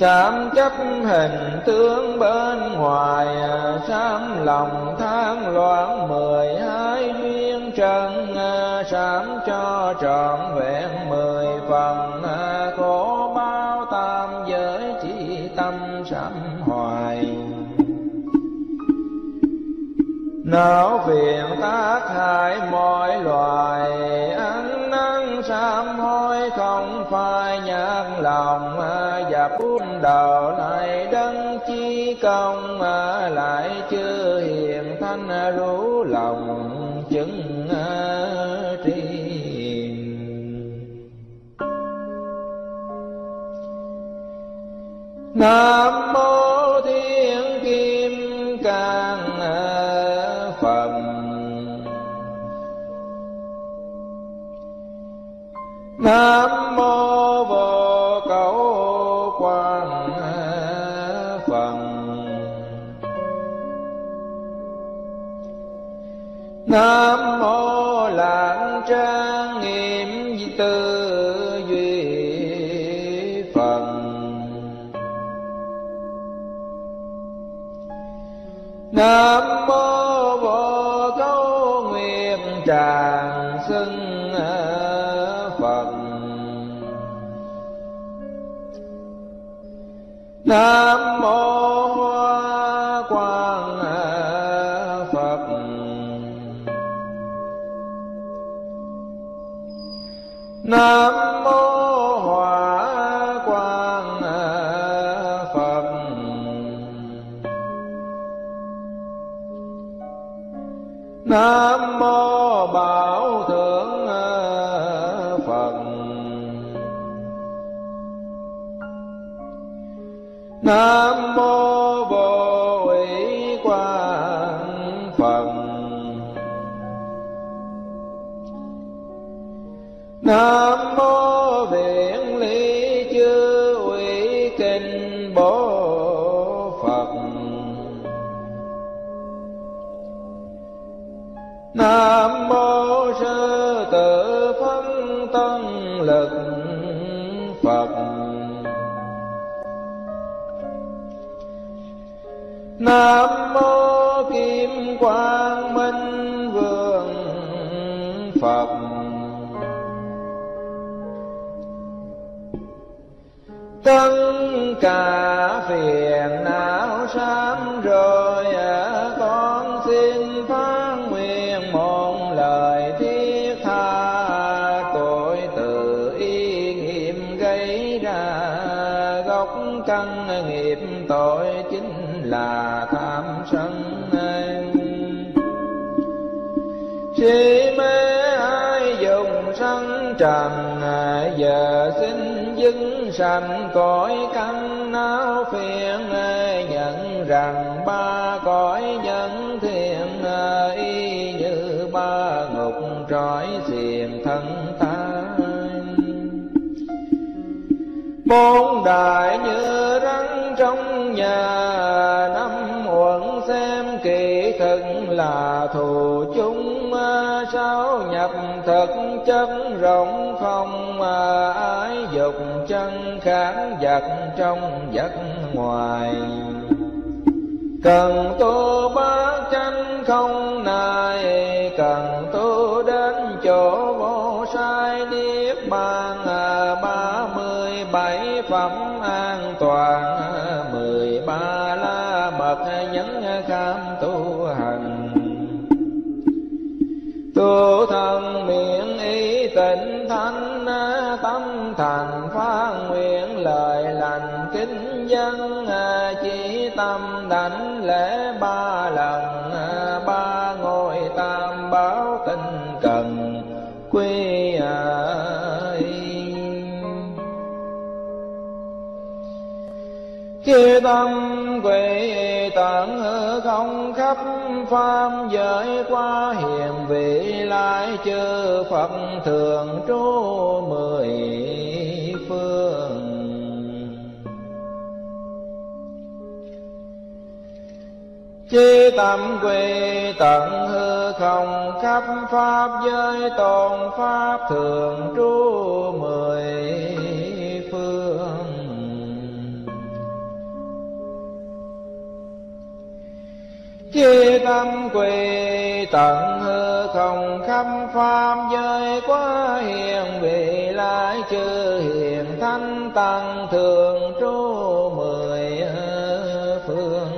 Sám chấp hình tướng bên ngoài à, Sám lòng tháng loạn mười hai duyên trần Sám cho trọn vẹn mười phần. Khổ bao tam giới chỉ tâm sám hoài. Não phiền tác hại mọi loài, ăn năn sám hối không phải nhắc lòng. Và cuốn đầu lại đấng chi công, lại chưa hiền thanh rú lòng nam mô thiên kim cang phật. Nam mô vô cầu quan phật. Nam mô lạng trang Nam mô vô câu nguyện tràng xưng Phật. Nam mô hoa quang Phật. Nam Nam mô Bảo Thượng à, Phật. Nam Nam mô kim quang minh vương Phật. Tất cả phiền não sám rồi si mê ai dùng sân trần giờ xin dưng sanh cõi căn não phiền nhận rằng ba cõi nhân thiện y như ba ngục trói xiềng thân ta bốn đại như rắn trong nhà, năm uẩn xem kỳ thực là thù chúng sao nhập thực chất rộng không ái dục chân kháng vật trong vật ngoài. Cần tu bát chánh không nài, cần tu đến chỗ vô sai niết bàn à, ba mươi bảy phẩm an toàn à, mười ba la mật à, nhấn kham tu tu thân miệng ý tịnh thanh tâm thành phát nguyện lời lành kính dân chỉ tâm đảnh lễ ba lần ba ngôi tam bảo chư tâm quỷ tận hư không khắp pháp giới qua hiền vị lai chư phật thường trú mười phương. Chi tâm quy tận hư không khắp pháp giới tôn pháp thường trú mười khi tâm quỳ, tận hư không khắp pháp giới quá hiền vị lai chư hiền thanh tăng thường trú mười phương.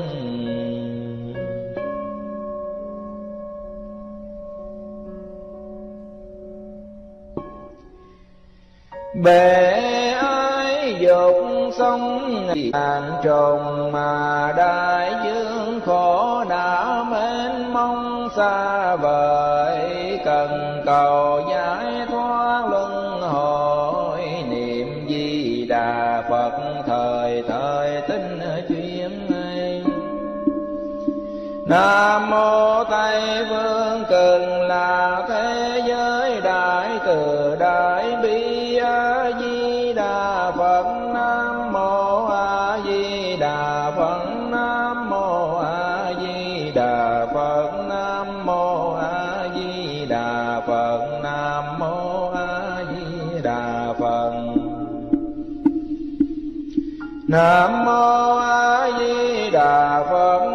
Bể ai dục sông ngàn trùng mà đại dương khổ đã mến mong xa vời, cần cầu giải thoát luân hồi. Niệm di đà phật, thời thời tinh chuyên Nam mô Tây vương cần là thế giới đại từ. Nam mô A Di Đà Phật.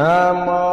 Namo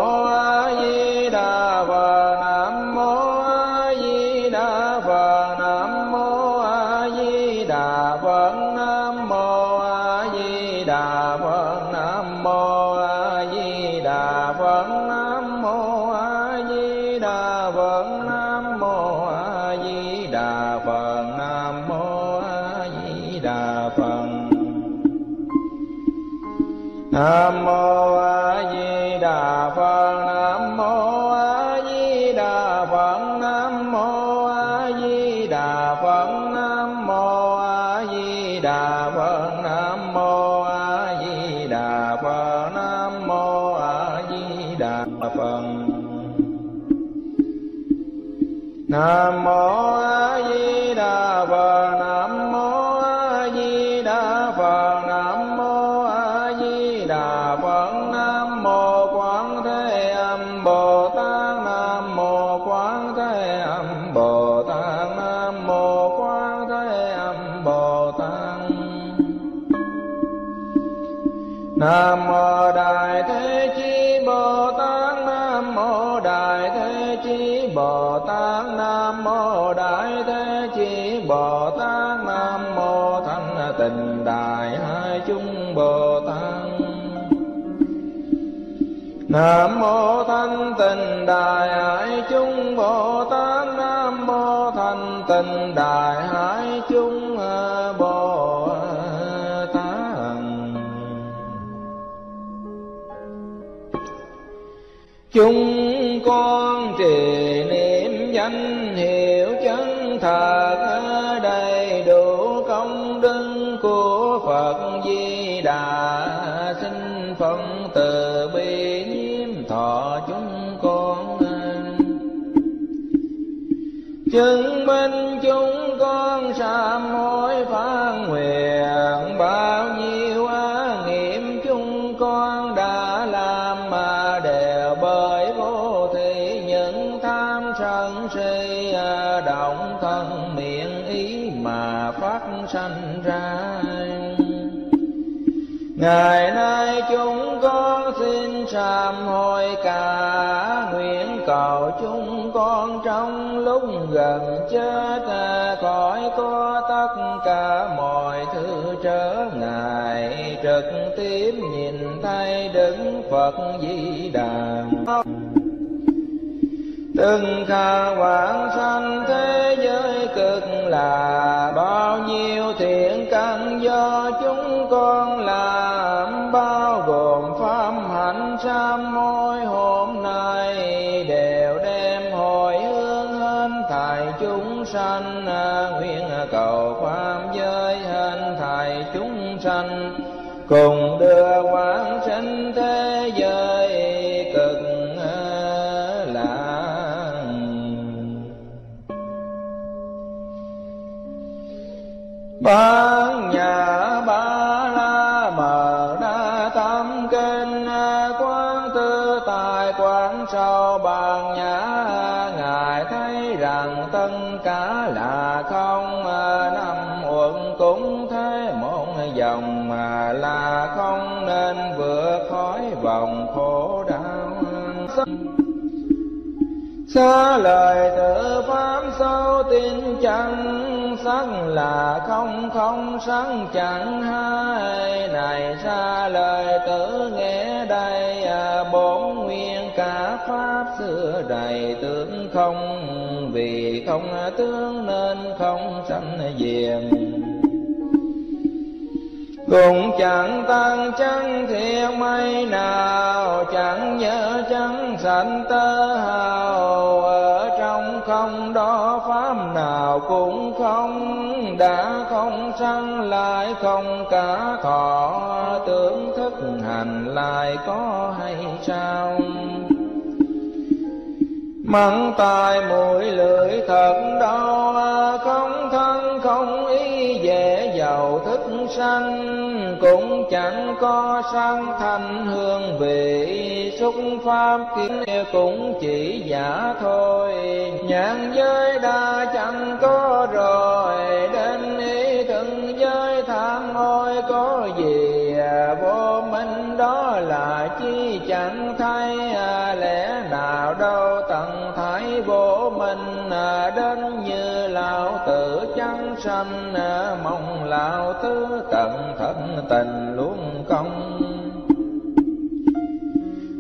Namo Nam mô thanh tịnh đại hải chúng Bồ Tát Nam mô thanh tịnh đại hải chúng Bồ Tát. Chúng con trì niệm danh hiệu chân thật. Chứng minh chúng con sám hối phán nguyện. Bao nhiêu á nghiệm chúng con đã làm mà đều bởi vô thị những tham sân si à, động thân miệng ý mà phát sanh ra. Ngày nay chúng con xin sám hối cả nguyện cầu chúng con trong lúc gần chết khỏi có tất cả mọi thứ trở ngại. Trực tiếp nhìn thấy đứng Phật Di Đà từng khả quảng sanh thế giới cực là bao nhiêu thiện căn do chúng con làm. Cùng đưa quán sinh thế giới cực Bán nhà ba la mờ đa tâm kinh quán tư tài quán sau bàn nhã ngài thấy rằng tất cả là không xa lời tự pháp sâu tin chẳng sắc là không không sắc chẳng hai. Này xa lời tự nghe đây à, bốn nguyên cả pháp xưa đầy tướng không, vì không tướng nên không sanh diền cũng chẳng tăng chẳng thiện mây nào, chẳng nhớ chẳng sanh tơ hào. Ở trong không đó pháp nào cũng không, đã không sanh lại không cả thọ. Tưởng thức hành lại có hay sao? Mắng tai mũi lưỡi thật đau không thân, không ý dễ giàu thức sanh. Cũng chẳng có sang thanh hương vị, xúc pháp kiến cũng chỉ giả thôi. Nhãn giới đa chẳng có rồi, đến ý thân giới tham ôi có gì vô minh đó là chi chẳng thấy à, lẽ nào đâu tận thái vô minh à, đến như lão tử chẳng sanh à, mong lão tứ tận thân tình luôn công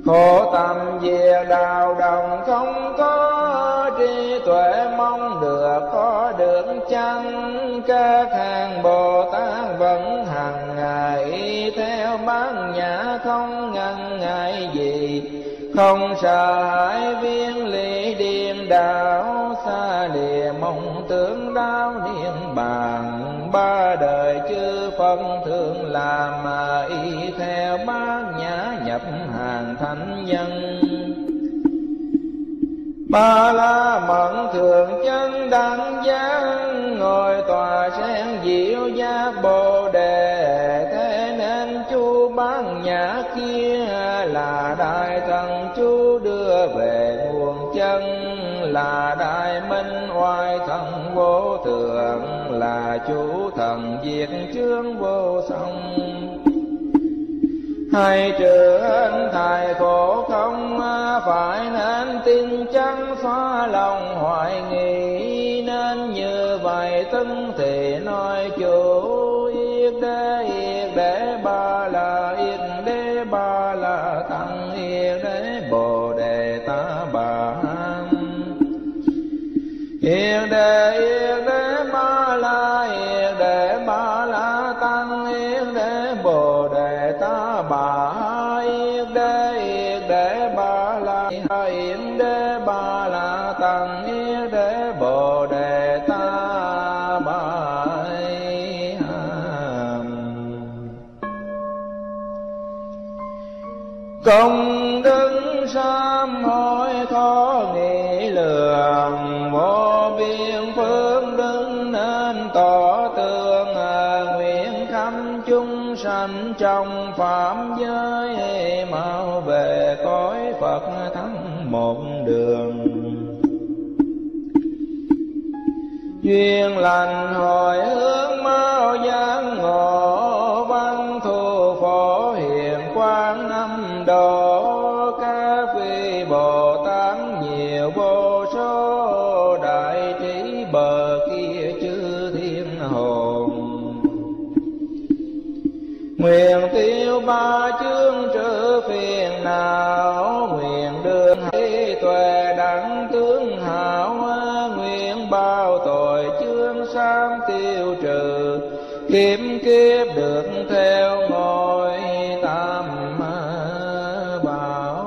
khổ tâm về đào đồng không có trí tuệ, mong được có được chăng? Các hàng bồ tát vẫn hằng ngày theo bán nhã, không ngăn ngại gì. Không sợ hãi viên lý điềm đạo xa lìa mong tưởng đau niên bàn ba đời chư phân thường làm mà y theo bát đẹp hàng thánh nhân. Ba la mẫn thường chân đăng giác ngồi tòa sen diệu giác bồ đề. Thế nên chú bán nhã kia là đại thần chú đưa về nguồn chân, là đại minh oai thần vô thượng, là chủ thần diệt chướng vô song hay trên thầy khổ không à, phải nên tin chắn phá lòng hoài nghi. Nên như vậy tấn thì nói chủ yết đế yết đế ba là yết đế ba là tăng, yết đế bồ đề ta bà yết đế yết đế bà yết đê đê ba la yết đê ba la tăng yết bồ đề ta bà công đức sám hối khó nghĩ lường sanh trong phạm giới, mau về cõi phật thắng một đường. Duyên lành hồi hướng mau giang ngộ, văn thu phổ hiền quang âm đời nguyện tiêu ba chương trừ phiền não, nguyện đường hay tuệ đẳng tướng hảo, nguyện bao tội chương sáng tiêu trừ. Kiếm kiếp được theo ngôi tam bảo.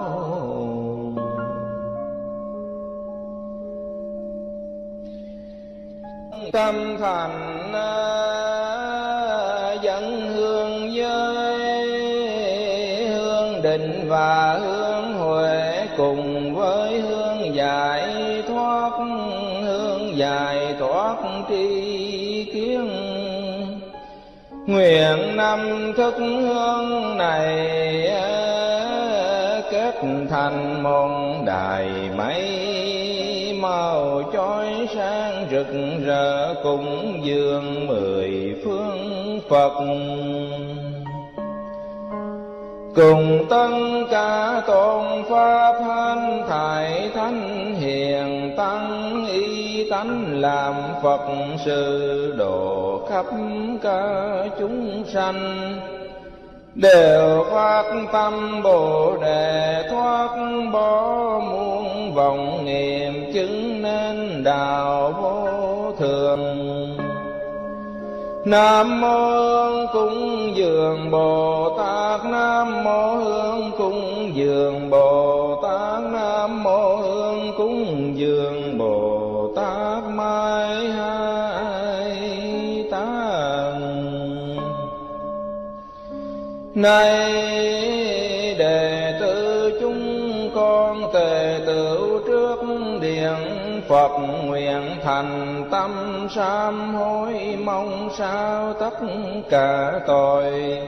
Tâm thành và hương huệ cùng với hương giải thoát hương giải thoát tri kiến. Nguyện năm thức hương này kết thành môn đài mây màu chói sáng rực rỡ cùng dương mười phương Phật cùng tất cả tôn pháp hành thải thánh hiền, tăng y tánh làm phật sự độ khắp cả chúng sanh. Đều phát tâm bồ đề, thoát bỏ muôn vọng niệm chứng nên đạo vô thường. Nam mô cúng dường Bồ Tát. Nam mô Hương cúng dường Bồ Tát. Nam mô Hương cúng dường Bồ Tát. Mai hai tán Này đệ tử chúng con tề Phật nguyện thành tâm sám hối, mong sao tất cả tội.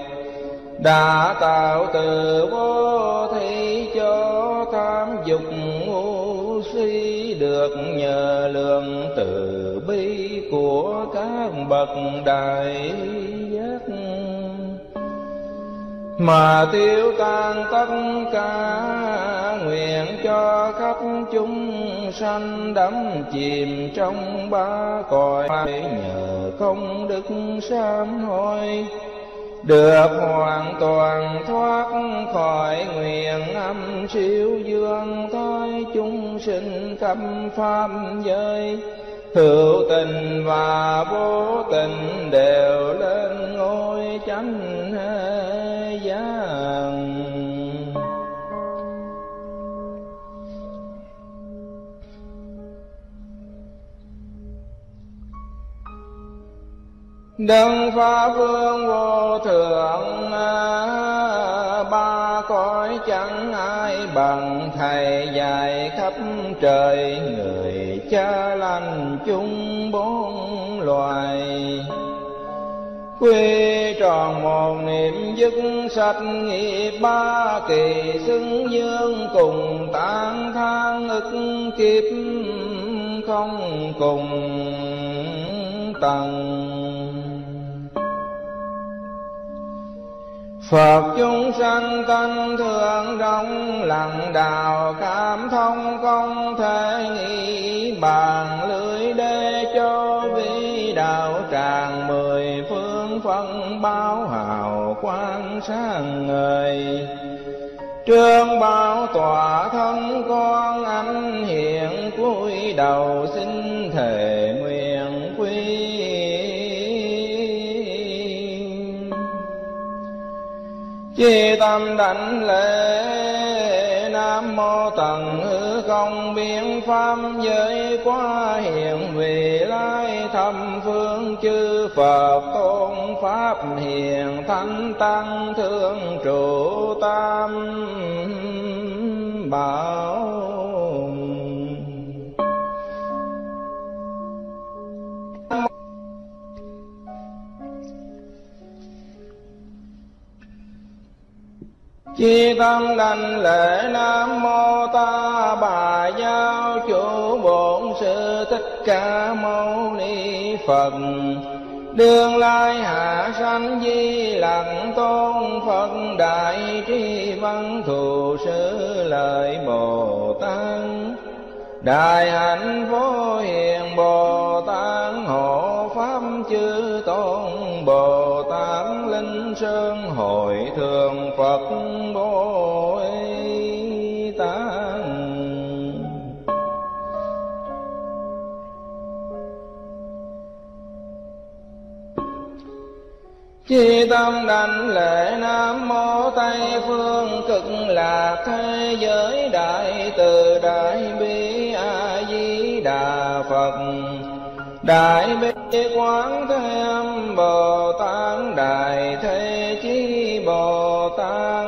Đã tạo từ vô thị cho tham dục ngu si, được nhờ lượng từ bi của các bậc đại giác. Mà tiêu tan tất cả nguyện cho khắp chúng sanh đắm chìm trong ba cõi. Nhờ công đức sám hối, được hoàn toàn thoát khỏi nguyện âm siêu dương thôi chúng sinh khắp pháp giới. Hữu tình và vô tình đều lên ngôi chánh giác Đấng Pháp Vương vô thượng à, ba cõi chẳng ai bằng Thầy dạy khắp trời, người cha lành chung bốn loài. Quy tròn một niệm dứt sạch nghiệp ba kỳ xứng dương cùng tán thang ức kiếp không cùng tầng. Phật. Chúng sanh tân thượng rộng, lặng đào, cảm thông công thể nghĩ. Bàn lưới đê cho vi đạo, tràng mười phương phân báo hào quang sáng ngời. Trương bao tòa thân con anh hiện cúi đầu xin thề Chi tâm đảnh lễ Nam mô tần hư không biến pháp giới quá hiện vị lai thâm phương chư Phật tôn pháp hiền thánh tăng thương trụ tam bảo Chi tâm đảnh lễ Nam Mô Ta Bà Giáo Chủ Bổn Sư Thích Ca Mâu Ni Phật. Đương lai hạ sanh di lặng tôn Phật Đại tri văn thù sư lợi Bồ Tát. Đại hạnh vô hiền Bồ Tát hộ pháp chư tôn Bồ Tát linh sơn hội thường Phật Bồ Tát Chi tâm đảnh lễ Nam Mô Tây Phương cực lạc thế giới đại từ đại bi A Di Đà Phật. Đại bi quán thế âm Bồ Tát, Đại thế chí Bồ Tát.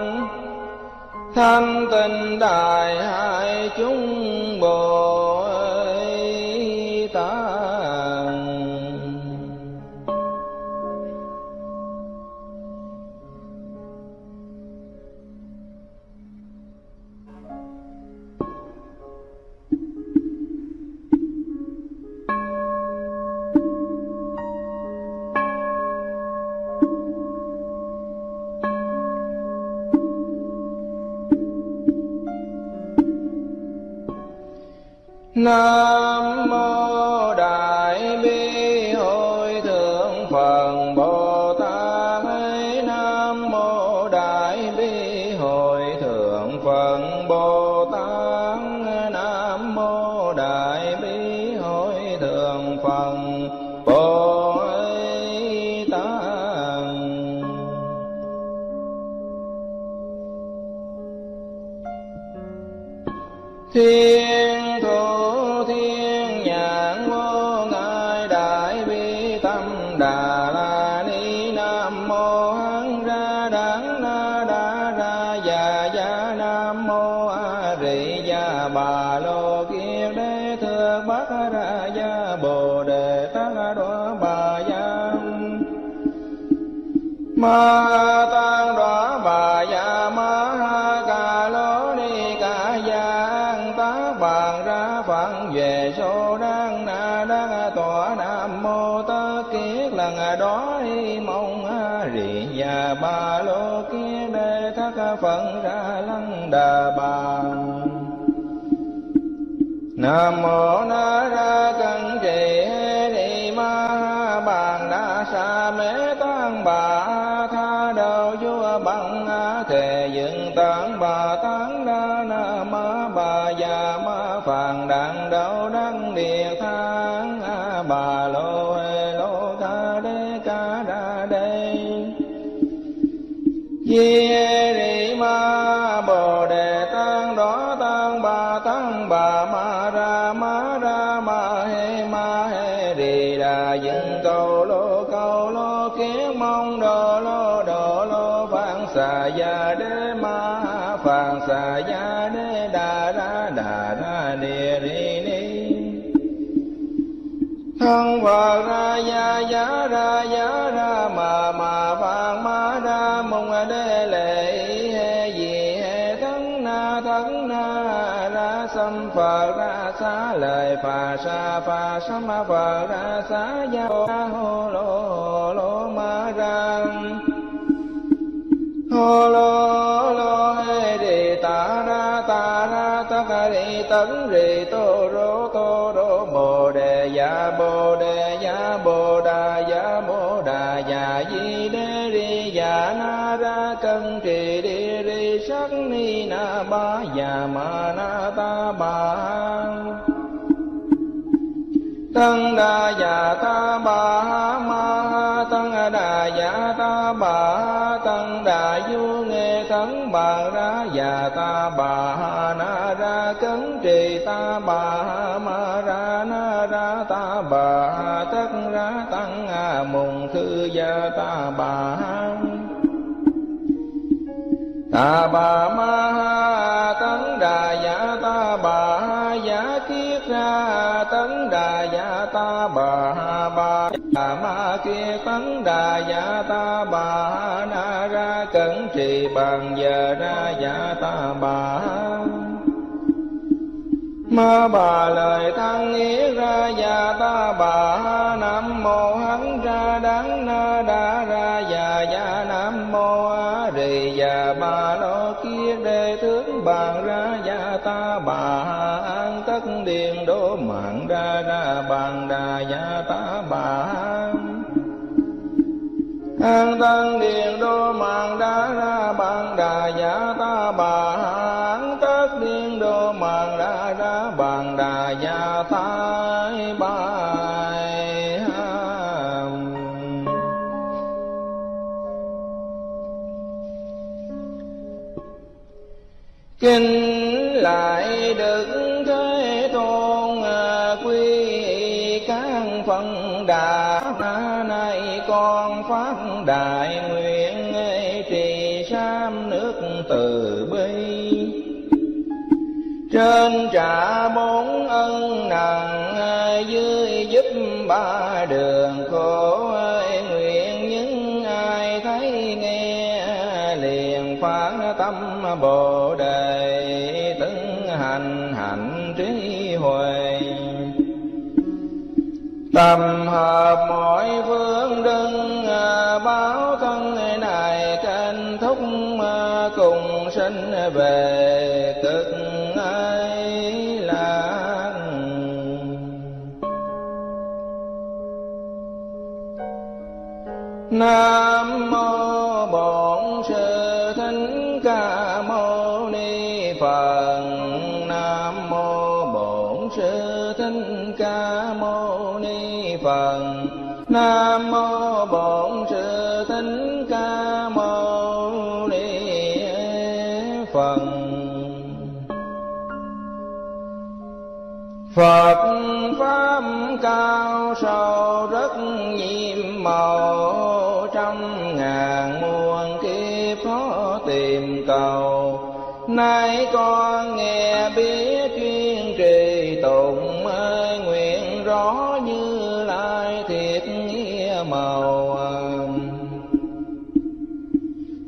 Thanh tịnh đại hai chúng Bồ Nam ma tăng đoá bà dạ ma ha ca lô ni ca giang tá bàn ra phận về số đang na đang tòa nam mô tơ kiết lần đó đi mong a rì và ba lô kia đề thác phận ra lăng đà bàn Nam mô na Phật ra ya ya ra ya ra mà mà phạn ma ra mong đê lệ he gì he thân na thân na ra sam Phật ra xá lời phà sa phà sam Phật ra xá ya ra hô lô hô lô ma ra hô lo lô lô hê đi ta ra ta ra ta ca đi tấn rì tô ma na ta ba tăng đa già ta bà ma tăng đà già ta bà tăng đà du nghe tấn bà ra già ta bà na ra cấn trì ta bà ma ra na ra ta bà tất ra tăng a mùng thư gia ta bà ta bà ma đà ma kia tấn đà dạ ta bà na ra cẩn trì bằng giờ ra dạ ta bà ma bà lời thăng ý ra dạ ta bà nam mô hắn ra đắng na đa ra dạ dạ nam mô a rì dạ bà lo kia đề tướng bàn ra dạ ta bà an tất điền đô mạng ra ra bàn đà dạ ta an tăng điện đô mạng đa ra bạn đà giả ta bà an tất điện đô mạng đa ra bạn đà giả ta bài kinh lại được đại nguyện trì sam nước từ bi. Trên trả bốn ân nặng dưới giúp ba đường khổ nguyện những ai thấy nghe liền phát tâm bồ đề tấn hành hạnh trí huệ. Tâm hợp mọi phương đứng báo thân này kết thúc cùng sinh về cực ấy là nam Phật Pháp cao sâu rất nhiệm màu Trăm ngàn muôn kiếp khó tìm cầu Nay con nghe biết chuyên trì tụng Nguyện rõ như lai thiệt nghĩa màu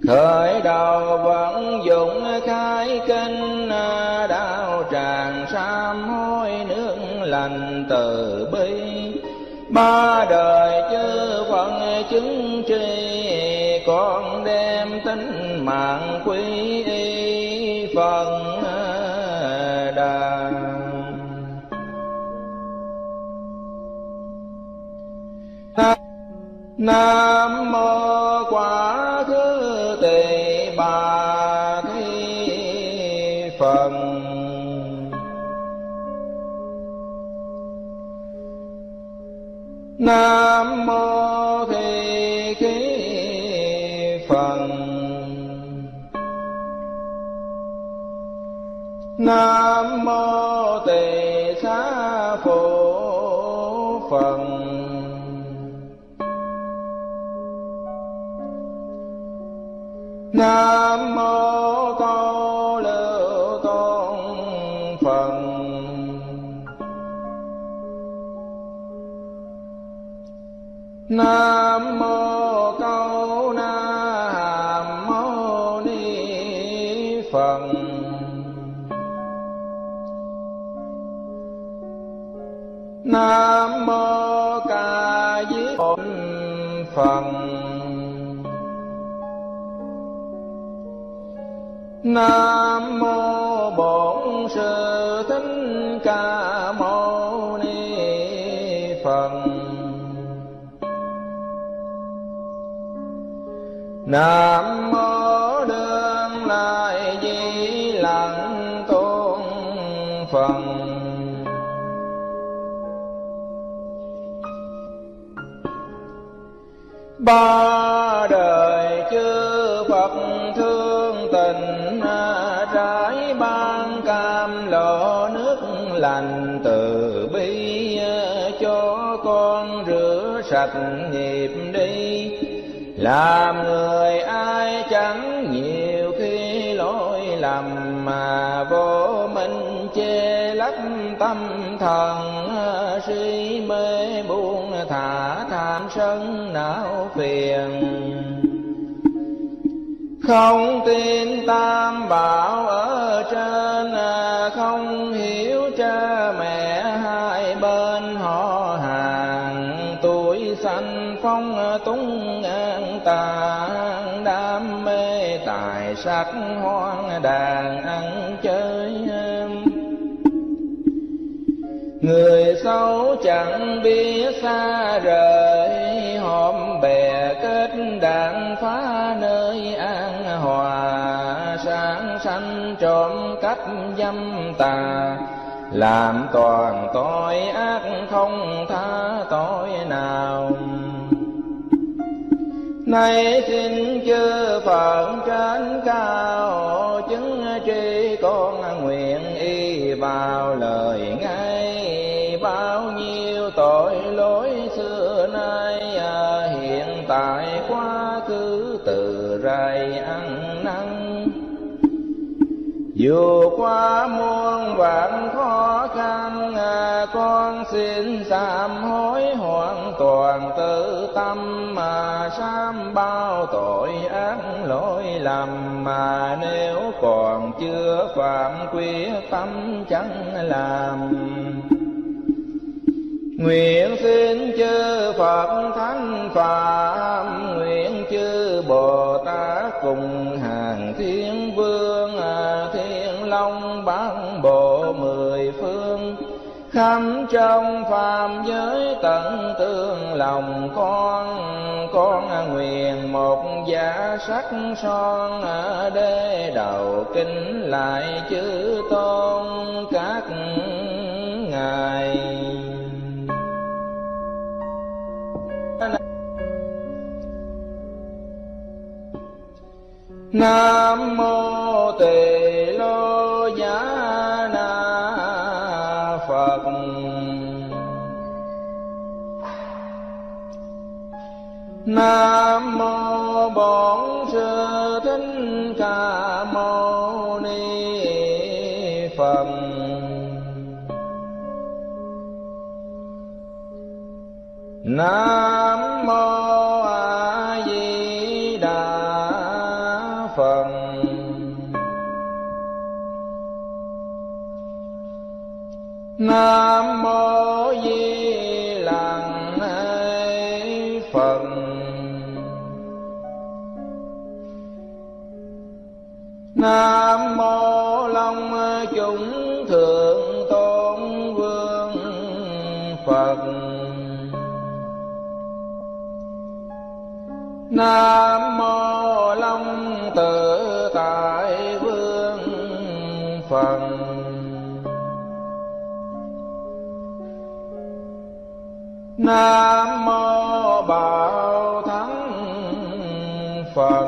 khởi đầu vận dụng khai kinh à, đạo tràng sám hối nữa lành từ bi ba đời chư phận chứng tri con đem tính mạng quý y phần à, đà Nam mô quả Nam mô thị khí Phật. Nam mô tỳ xá phổ Phật. Nam mô Nam mô Câu Na Hàm Ni Phật. Nam mô Ca Diếp Phật. Nam mô bổn sư thích ca mâu nam mô đương lai di lặng tôn phật. Ba đời chư phật thương tình trái ban cam lộ nước lành từ bi cho con rửa sạch nghiệp đi làm người ai chẳng nhiều khi lỗi lầm, mà vô minh che lấp tâm thần. Suy mê buông thả tham sân não phiền. Không tin tam bảo ở trên, không hiểu cha mẹ hai bên họ hàng. Tuổi sanh phong túng ta tàn đam mê tài sắc hoang đàn ăn chơi người xấu chẳng biết xa rời, hòm bè kết đàn phá nơi an hòa. Sáng sanh trộm cắp dâm tà, làm toàn tội ác không tha tội nào nay xin chư phật trên cao, chứng tri con nguyện y vào lời ngay. Bao nhiêu tội lỗi xưa nay à, hiện tại quá khứ từ rày ăn dù qua muôn vạn khó khăn à, con xin sám hối hoàn toàn tự tâm, mà sám bao tội ác lỗi lầm, mà nếu còn chưa phạm quyết tâm chẳng làm. Nguyện xin chư Phật Thánh Phạm, Nguyện chư Bồ Tát cùng hàng Thiên Long bán bộ mười phương, Khắp trong phàm giới tận tương lòng. Con Con nguyện một giả sắc son Đế đầu, kính lại chữ tôn các ngài. Nam mô Tỳ Lô Giá Na Phật. Nam mô Bổn Sư Thích Ca Mâu Ni Phật. Nam mô Nam mô Di Lặc Phật. Nam mô Long chúng thượng tôn vương Phật. Nam mô Long tự tại vương Phật. Nam mô Bảo Thắng Phật.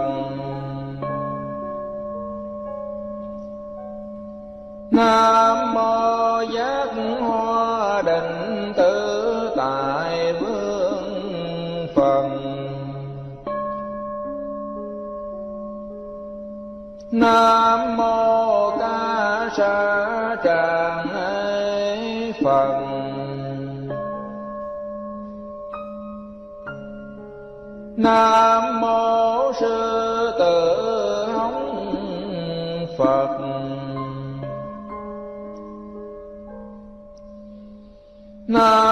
Nam mô Giác Hoa Định Tự Tại Vương Phật Nam mô Ca Sa Tràng Phật. Nam mô Sư Tử Hống Phật. Nam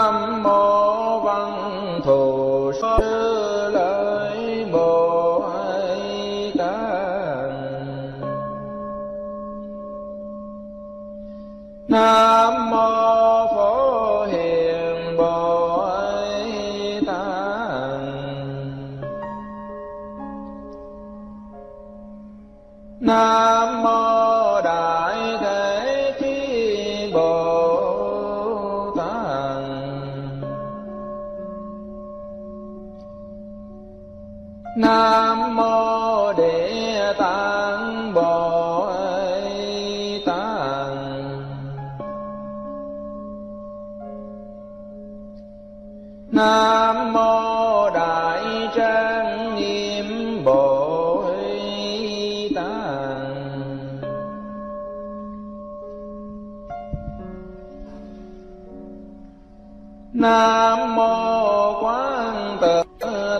nam mô quán tự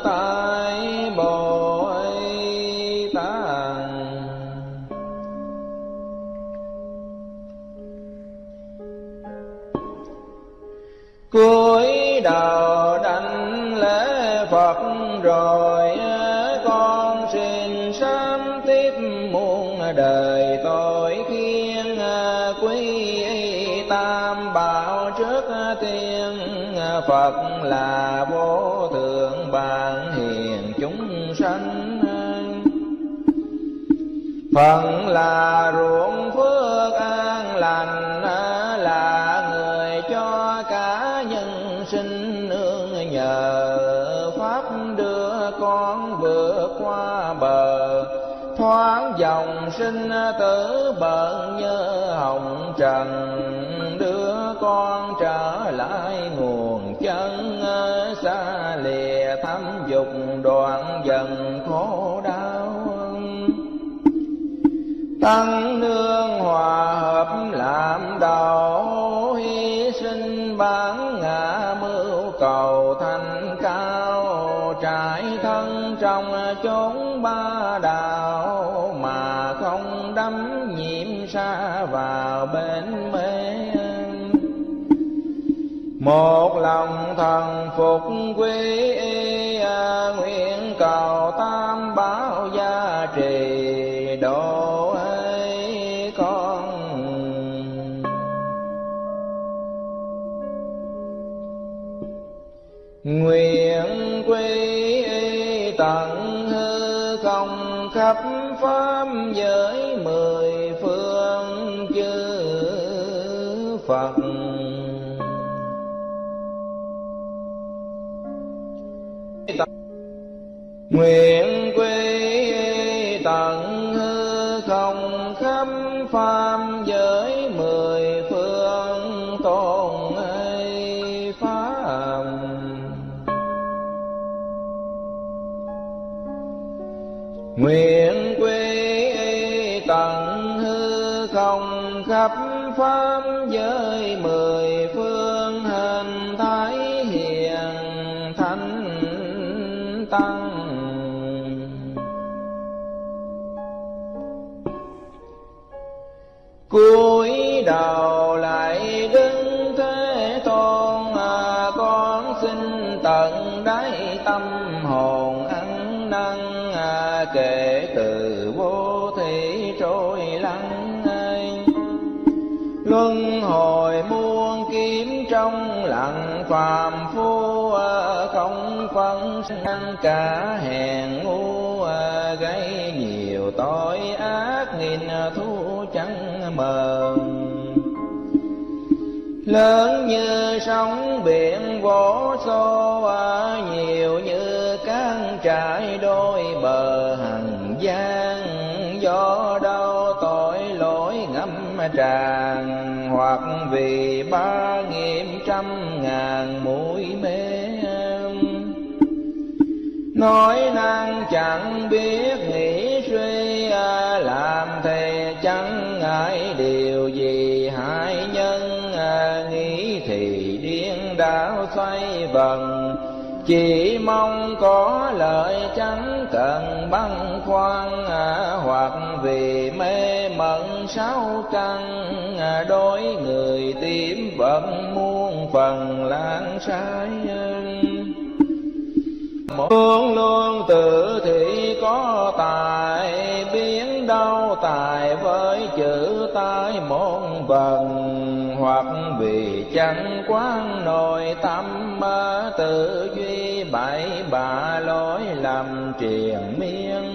tại bồ tát cuối đầu đảnh lễ phật rồi phật là vô thượng bản hiền chúng sanh. Phận là ruộng phước an lành, là người cho cả nhân sinh nương nhờ pháp đưa con vượt qua bờ. Thoáng dòng sinh tử bận như hồng trần, đưa con trở lại xa lìa thăm dục đoạn dần khổ đau. Tăng nương hòa hợp làm đầu hy sinh bán ngã mưu cầu thành cao. Trải thân trong chốn ba đạo mà không đắm nhiễm xa vào bên một lòng thần phục quy y à, nguyện cầu tam bảo gia trì độ ấy con. Nguyện quy y tận hư không khắp pháp giới mười phương chư phật. Nguyện quy tận hư không khắp pháp giới mười phương tôn ấy pháp. Nguyện quy tận hư không khắp pháp giới mười cúi đầu lại đứng thế tôn à, con xin tận đáy tâm hồn ăn năn à, kể từ vô thị trôi lắng anh luân hồi muôn kiếm trong lặng phàm phu à, không phân năng cả hèn ngu à, gây nhiều tội ác nghìn thu mờn. Mờ lớn như sóng biển vỗ xô à, nhiều như cán trải đôi bờ hằng gian do đau tội lỗi ngâm tràn hoặc vì ba nghiệm trăm ngàn mũi mê nói năng chẳng biết nghĩ suy à, làm thề chẳng ai điều gì hại nhân? À, nghĩ thì điên đảo xoay vần. Chỉ mong có lợi chẳng cần băn khoăn à, hoặc vì mê mẩn sáu căn. À, đối người tím vẫn muôn phần lãng sai luôn luôn tự thị có tài đau tài với chữ tai môn vần hoặc vì chẳng quán nội tâm tự duy bảy bà lối lầm triền miên.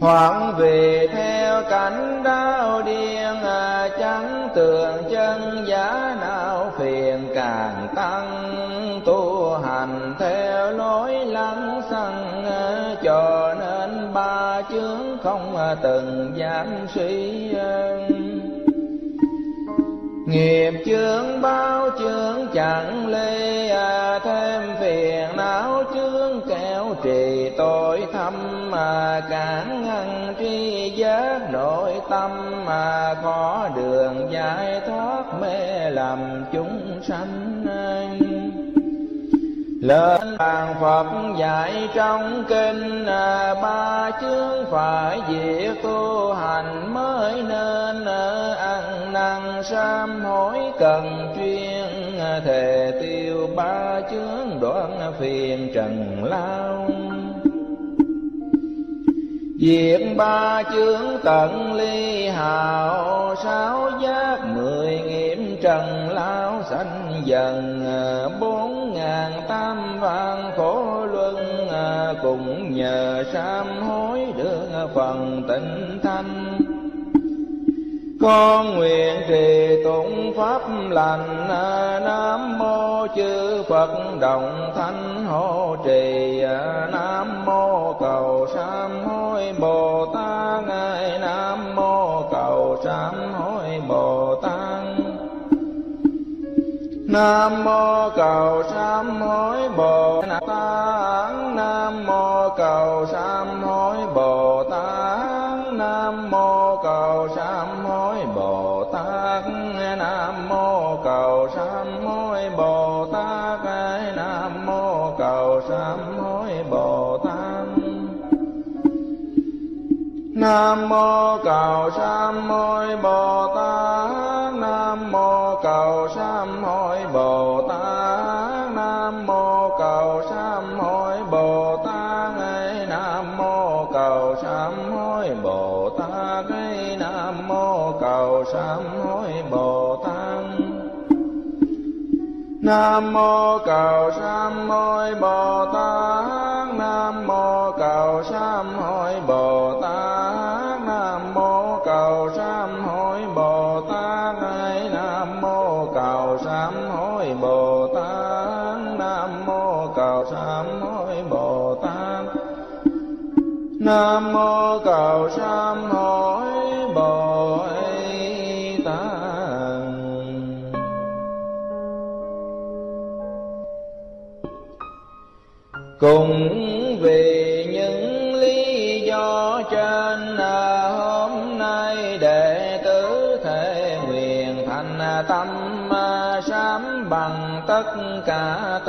Hoặc vì theo cảnh đau điên à, chẳng tường chân giá nào phiền càng tăng. Tu hành theo lối lắng à, ba chướng không à, từng giảm suy nghiệp chướng bao chướng chẳng lê à, thêm phiền não chướng kéo trì tội thâm mà cản ngăn tri giác nội tâm mà có đường giải thoát mê lầm chúng sanh lên bàn Phật dạy trong kinh à, ba chương phải việc tu hành mới nên à, ăn năn sám hối cần chuyên à, thề tiêu ba chương đoạn phiền trần lao. Diệt ba chướng tận ly hào, Sáu giác mười nghìn trần lao sanh dần, Bốn ngàn tam vạn khổ luân, Cùng nhờ sám hối được phần tịnh thanh. Con nguyện trì tụng pháp lành, nam mô chư phật đồng thanh hộ trì. Nam mô cầu sám hối bồ tát. Ngài nam mô cầu sám hối bồ tát nam mô cầu sám hối bồ tát. Nam mô cầu sám hối bồ tát. Nam mô cầu sám hối bồ tát. Nam mô cầu sám hối bồ tát. Nam mô cầu sám hối bồ tát. Nam mô cầu sám hối bồ tát nam mô cầu sam môi bồ tát. Nam mô cầu sam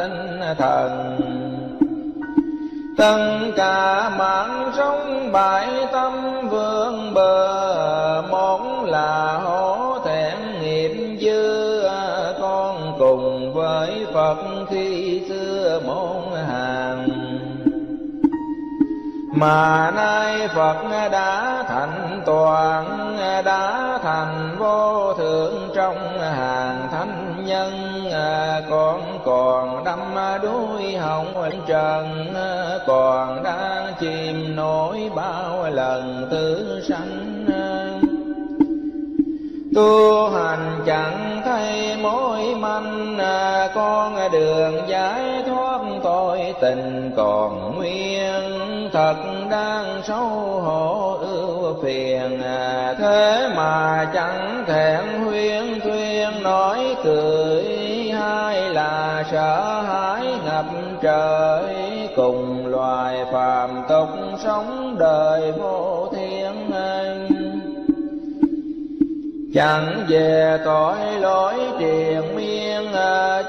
tinh thần. Tất cả mạng sống bại tâm vương bờ, món là hổ thẹn nghiệp dư con cùng với phật khi xưa môn hàng. Mà nay Phật đã thành toàn, đã thành vô thượng trong hàng thánh nhân con còn đắm đuôi hồng trần, còn đang chìm nổi bao lần tử sanh. Tu hành chẳng thấy mối manh, con đường giải thoát tội tình còn nguyên. Thật đang xấu hổ ưu phiền, thế mà chẳng thẹn huyên thuyên, nói cười hai là sợ hãi ngập trời? Cùng loài phàm tục sống đời vô thiên anh chẳng về tội lỗi triền miên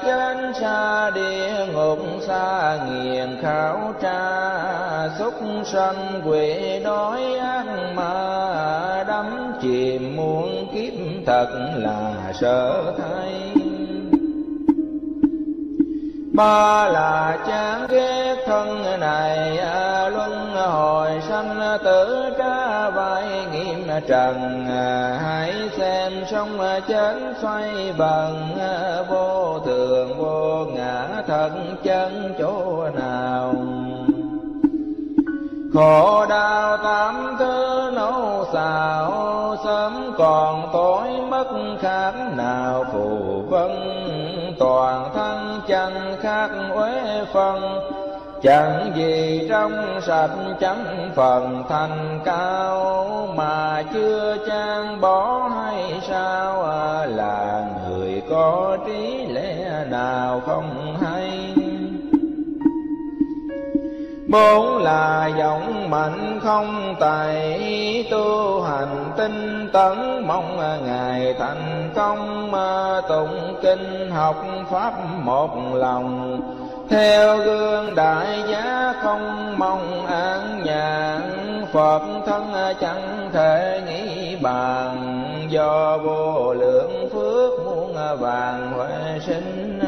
trên xa địa ngục xa nghiền khảo tra. Xúc sanh quỷ đói ác mà đắm chìm muôn kiếp thật là sợ thay ba là chán ghét thân này à, luân hồi sanh tử tra vai nghiêm trần à, hãy xem sông chết xoay bằng à, vô thường, vô ngã thân chân chỗ nào. Khổ đau tám thứ nấu xào, sớm còn tối mất khác nào phù vân toàn thân chân khác uế phân, chẳng gì trong sạch chẳng phần thành cao mà chưa trang bỏ hay sao à, là người có trí lẽ nào không hay? Bốn là giọng mạnh không tài tu hành tinh tấn, mong ngài thành công tụng kinh, học pháp một lòng. Theo gương đại giá không mong an nhàn phật thân chẳng thể nghĩ bàn. Do vô lượng phước muôn vàng huệ sinh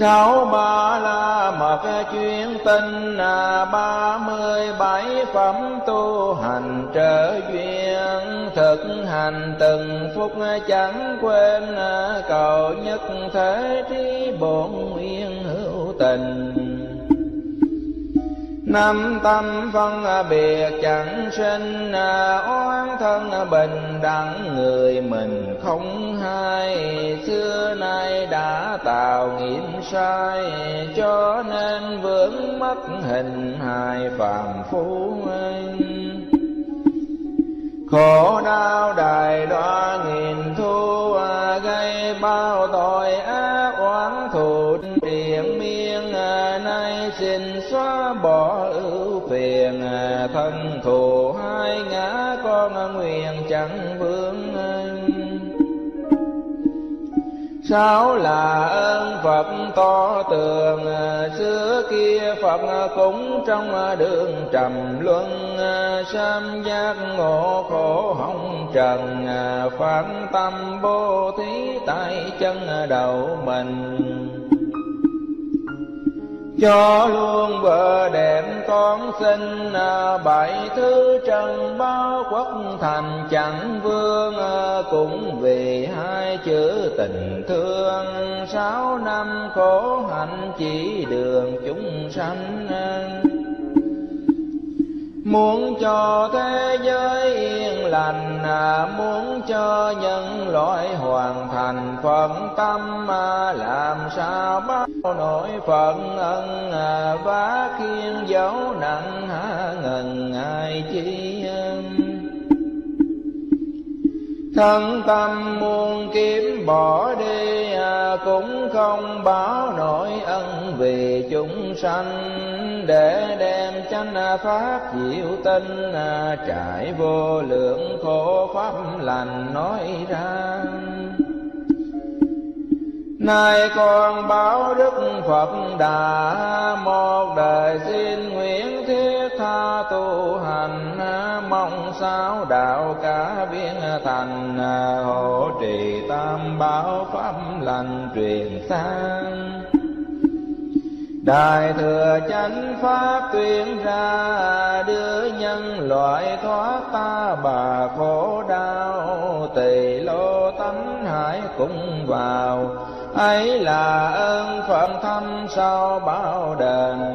sáu ba la mật chuyên tinh à, ba mươi bảy phẩm tu hành trở duyên. Thực hành từng phút chẳng quên à, cầu nhất thế trí bổn nguyên hữu tình năm tâm phân biệt chẳng sinh, oán thân bình đẳng người mình không hay. Xưa nay đã tạo nghiệp sai, cho nên vướng mất hình hài phàm phu khổ đau đài đoa nghìn thu à, gây bao tội ác oán thù xin xóa bỏ ưu phiền à, thân thù hai ngã con nguyện chẳng vướng Sáu là ơn Phật to tường, à, Xưa kia Phật cũng trong đường trầm luân, à, Sam giác ngộ khổ hồng trần, Phán tâm bố thí tại chân đầu mình cho luôn vợ đẹp con sinh à, bảy thứ trần bao quốc thành. Chẳng vương à, cũng vì hai chữ tình thương. Sáu năm khổ hạnh chỉ đường chúng sanh. Muốn cho thế giới yên lành, à, Muốn cho nhân loại hoàn thành phận tâm, à, Làm sao bao nỗi phận ân à, vá khiên dấu nặng hạ ngần ai chi thân tâm muôn kiếm bỏ đi à, cũng không báo nổi ân vì chúng sanh. Để đem chánh pháp diệu tinh à, trải vô lượng khổ pháp lành nói ra. Nay con báo Đức Phật đã một đời xin nguyện thiết tha tu hành. Mong sao đạo cả viên thành hộ trì tam bảo pháp lành truyền sang. Đại thừa chánh pháp tuyên ra, đưa nhân loại thoát ta bà khổ đau. Tỳ lô tánh hải cũng vào ấy là ơn phận thâm sau bao đền?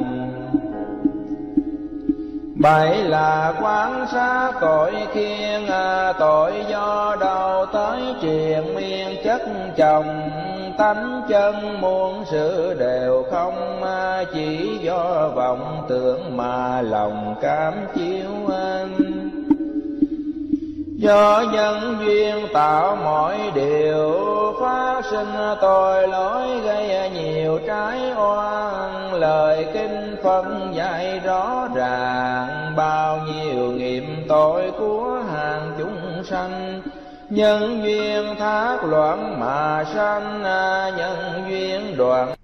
Bảy là quán sát tội khiên à, tội do đầu tới triền miên chất chồng. Tánh chân muôn sự đều không à, chỉ do vọng tưởng mà lòng cảm chiếu anh do nhân duyên tạo mọi điều phát sinh tội lỗi gây nhiều trái oan. Lời kinh phân dạy rõ ràng, bao nhiêu nghiệp tội của hàng chúng sanh. Nhân duyên thác loạn mà sanh, nhân duyên đoạn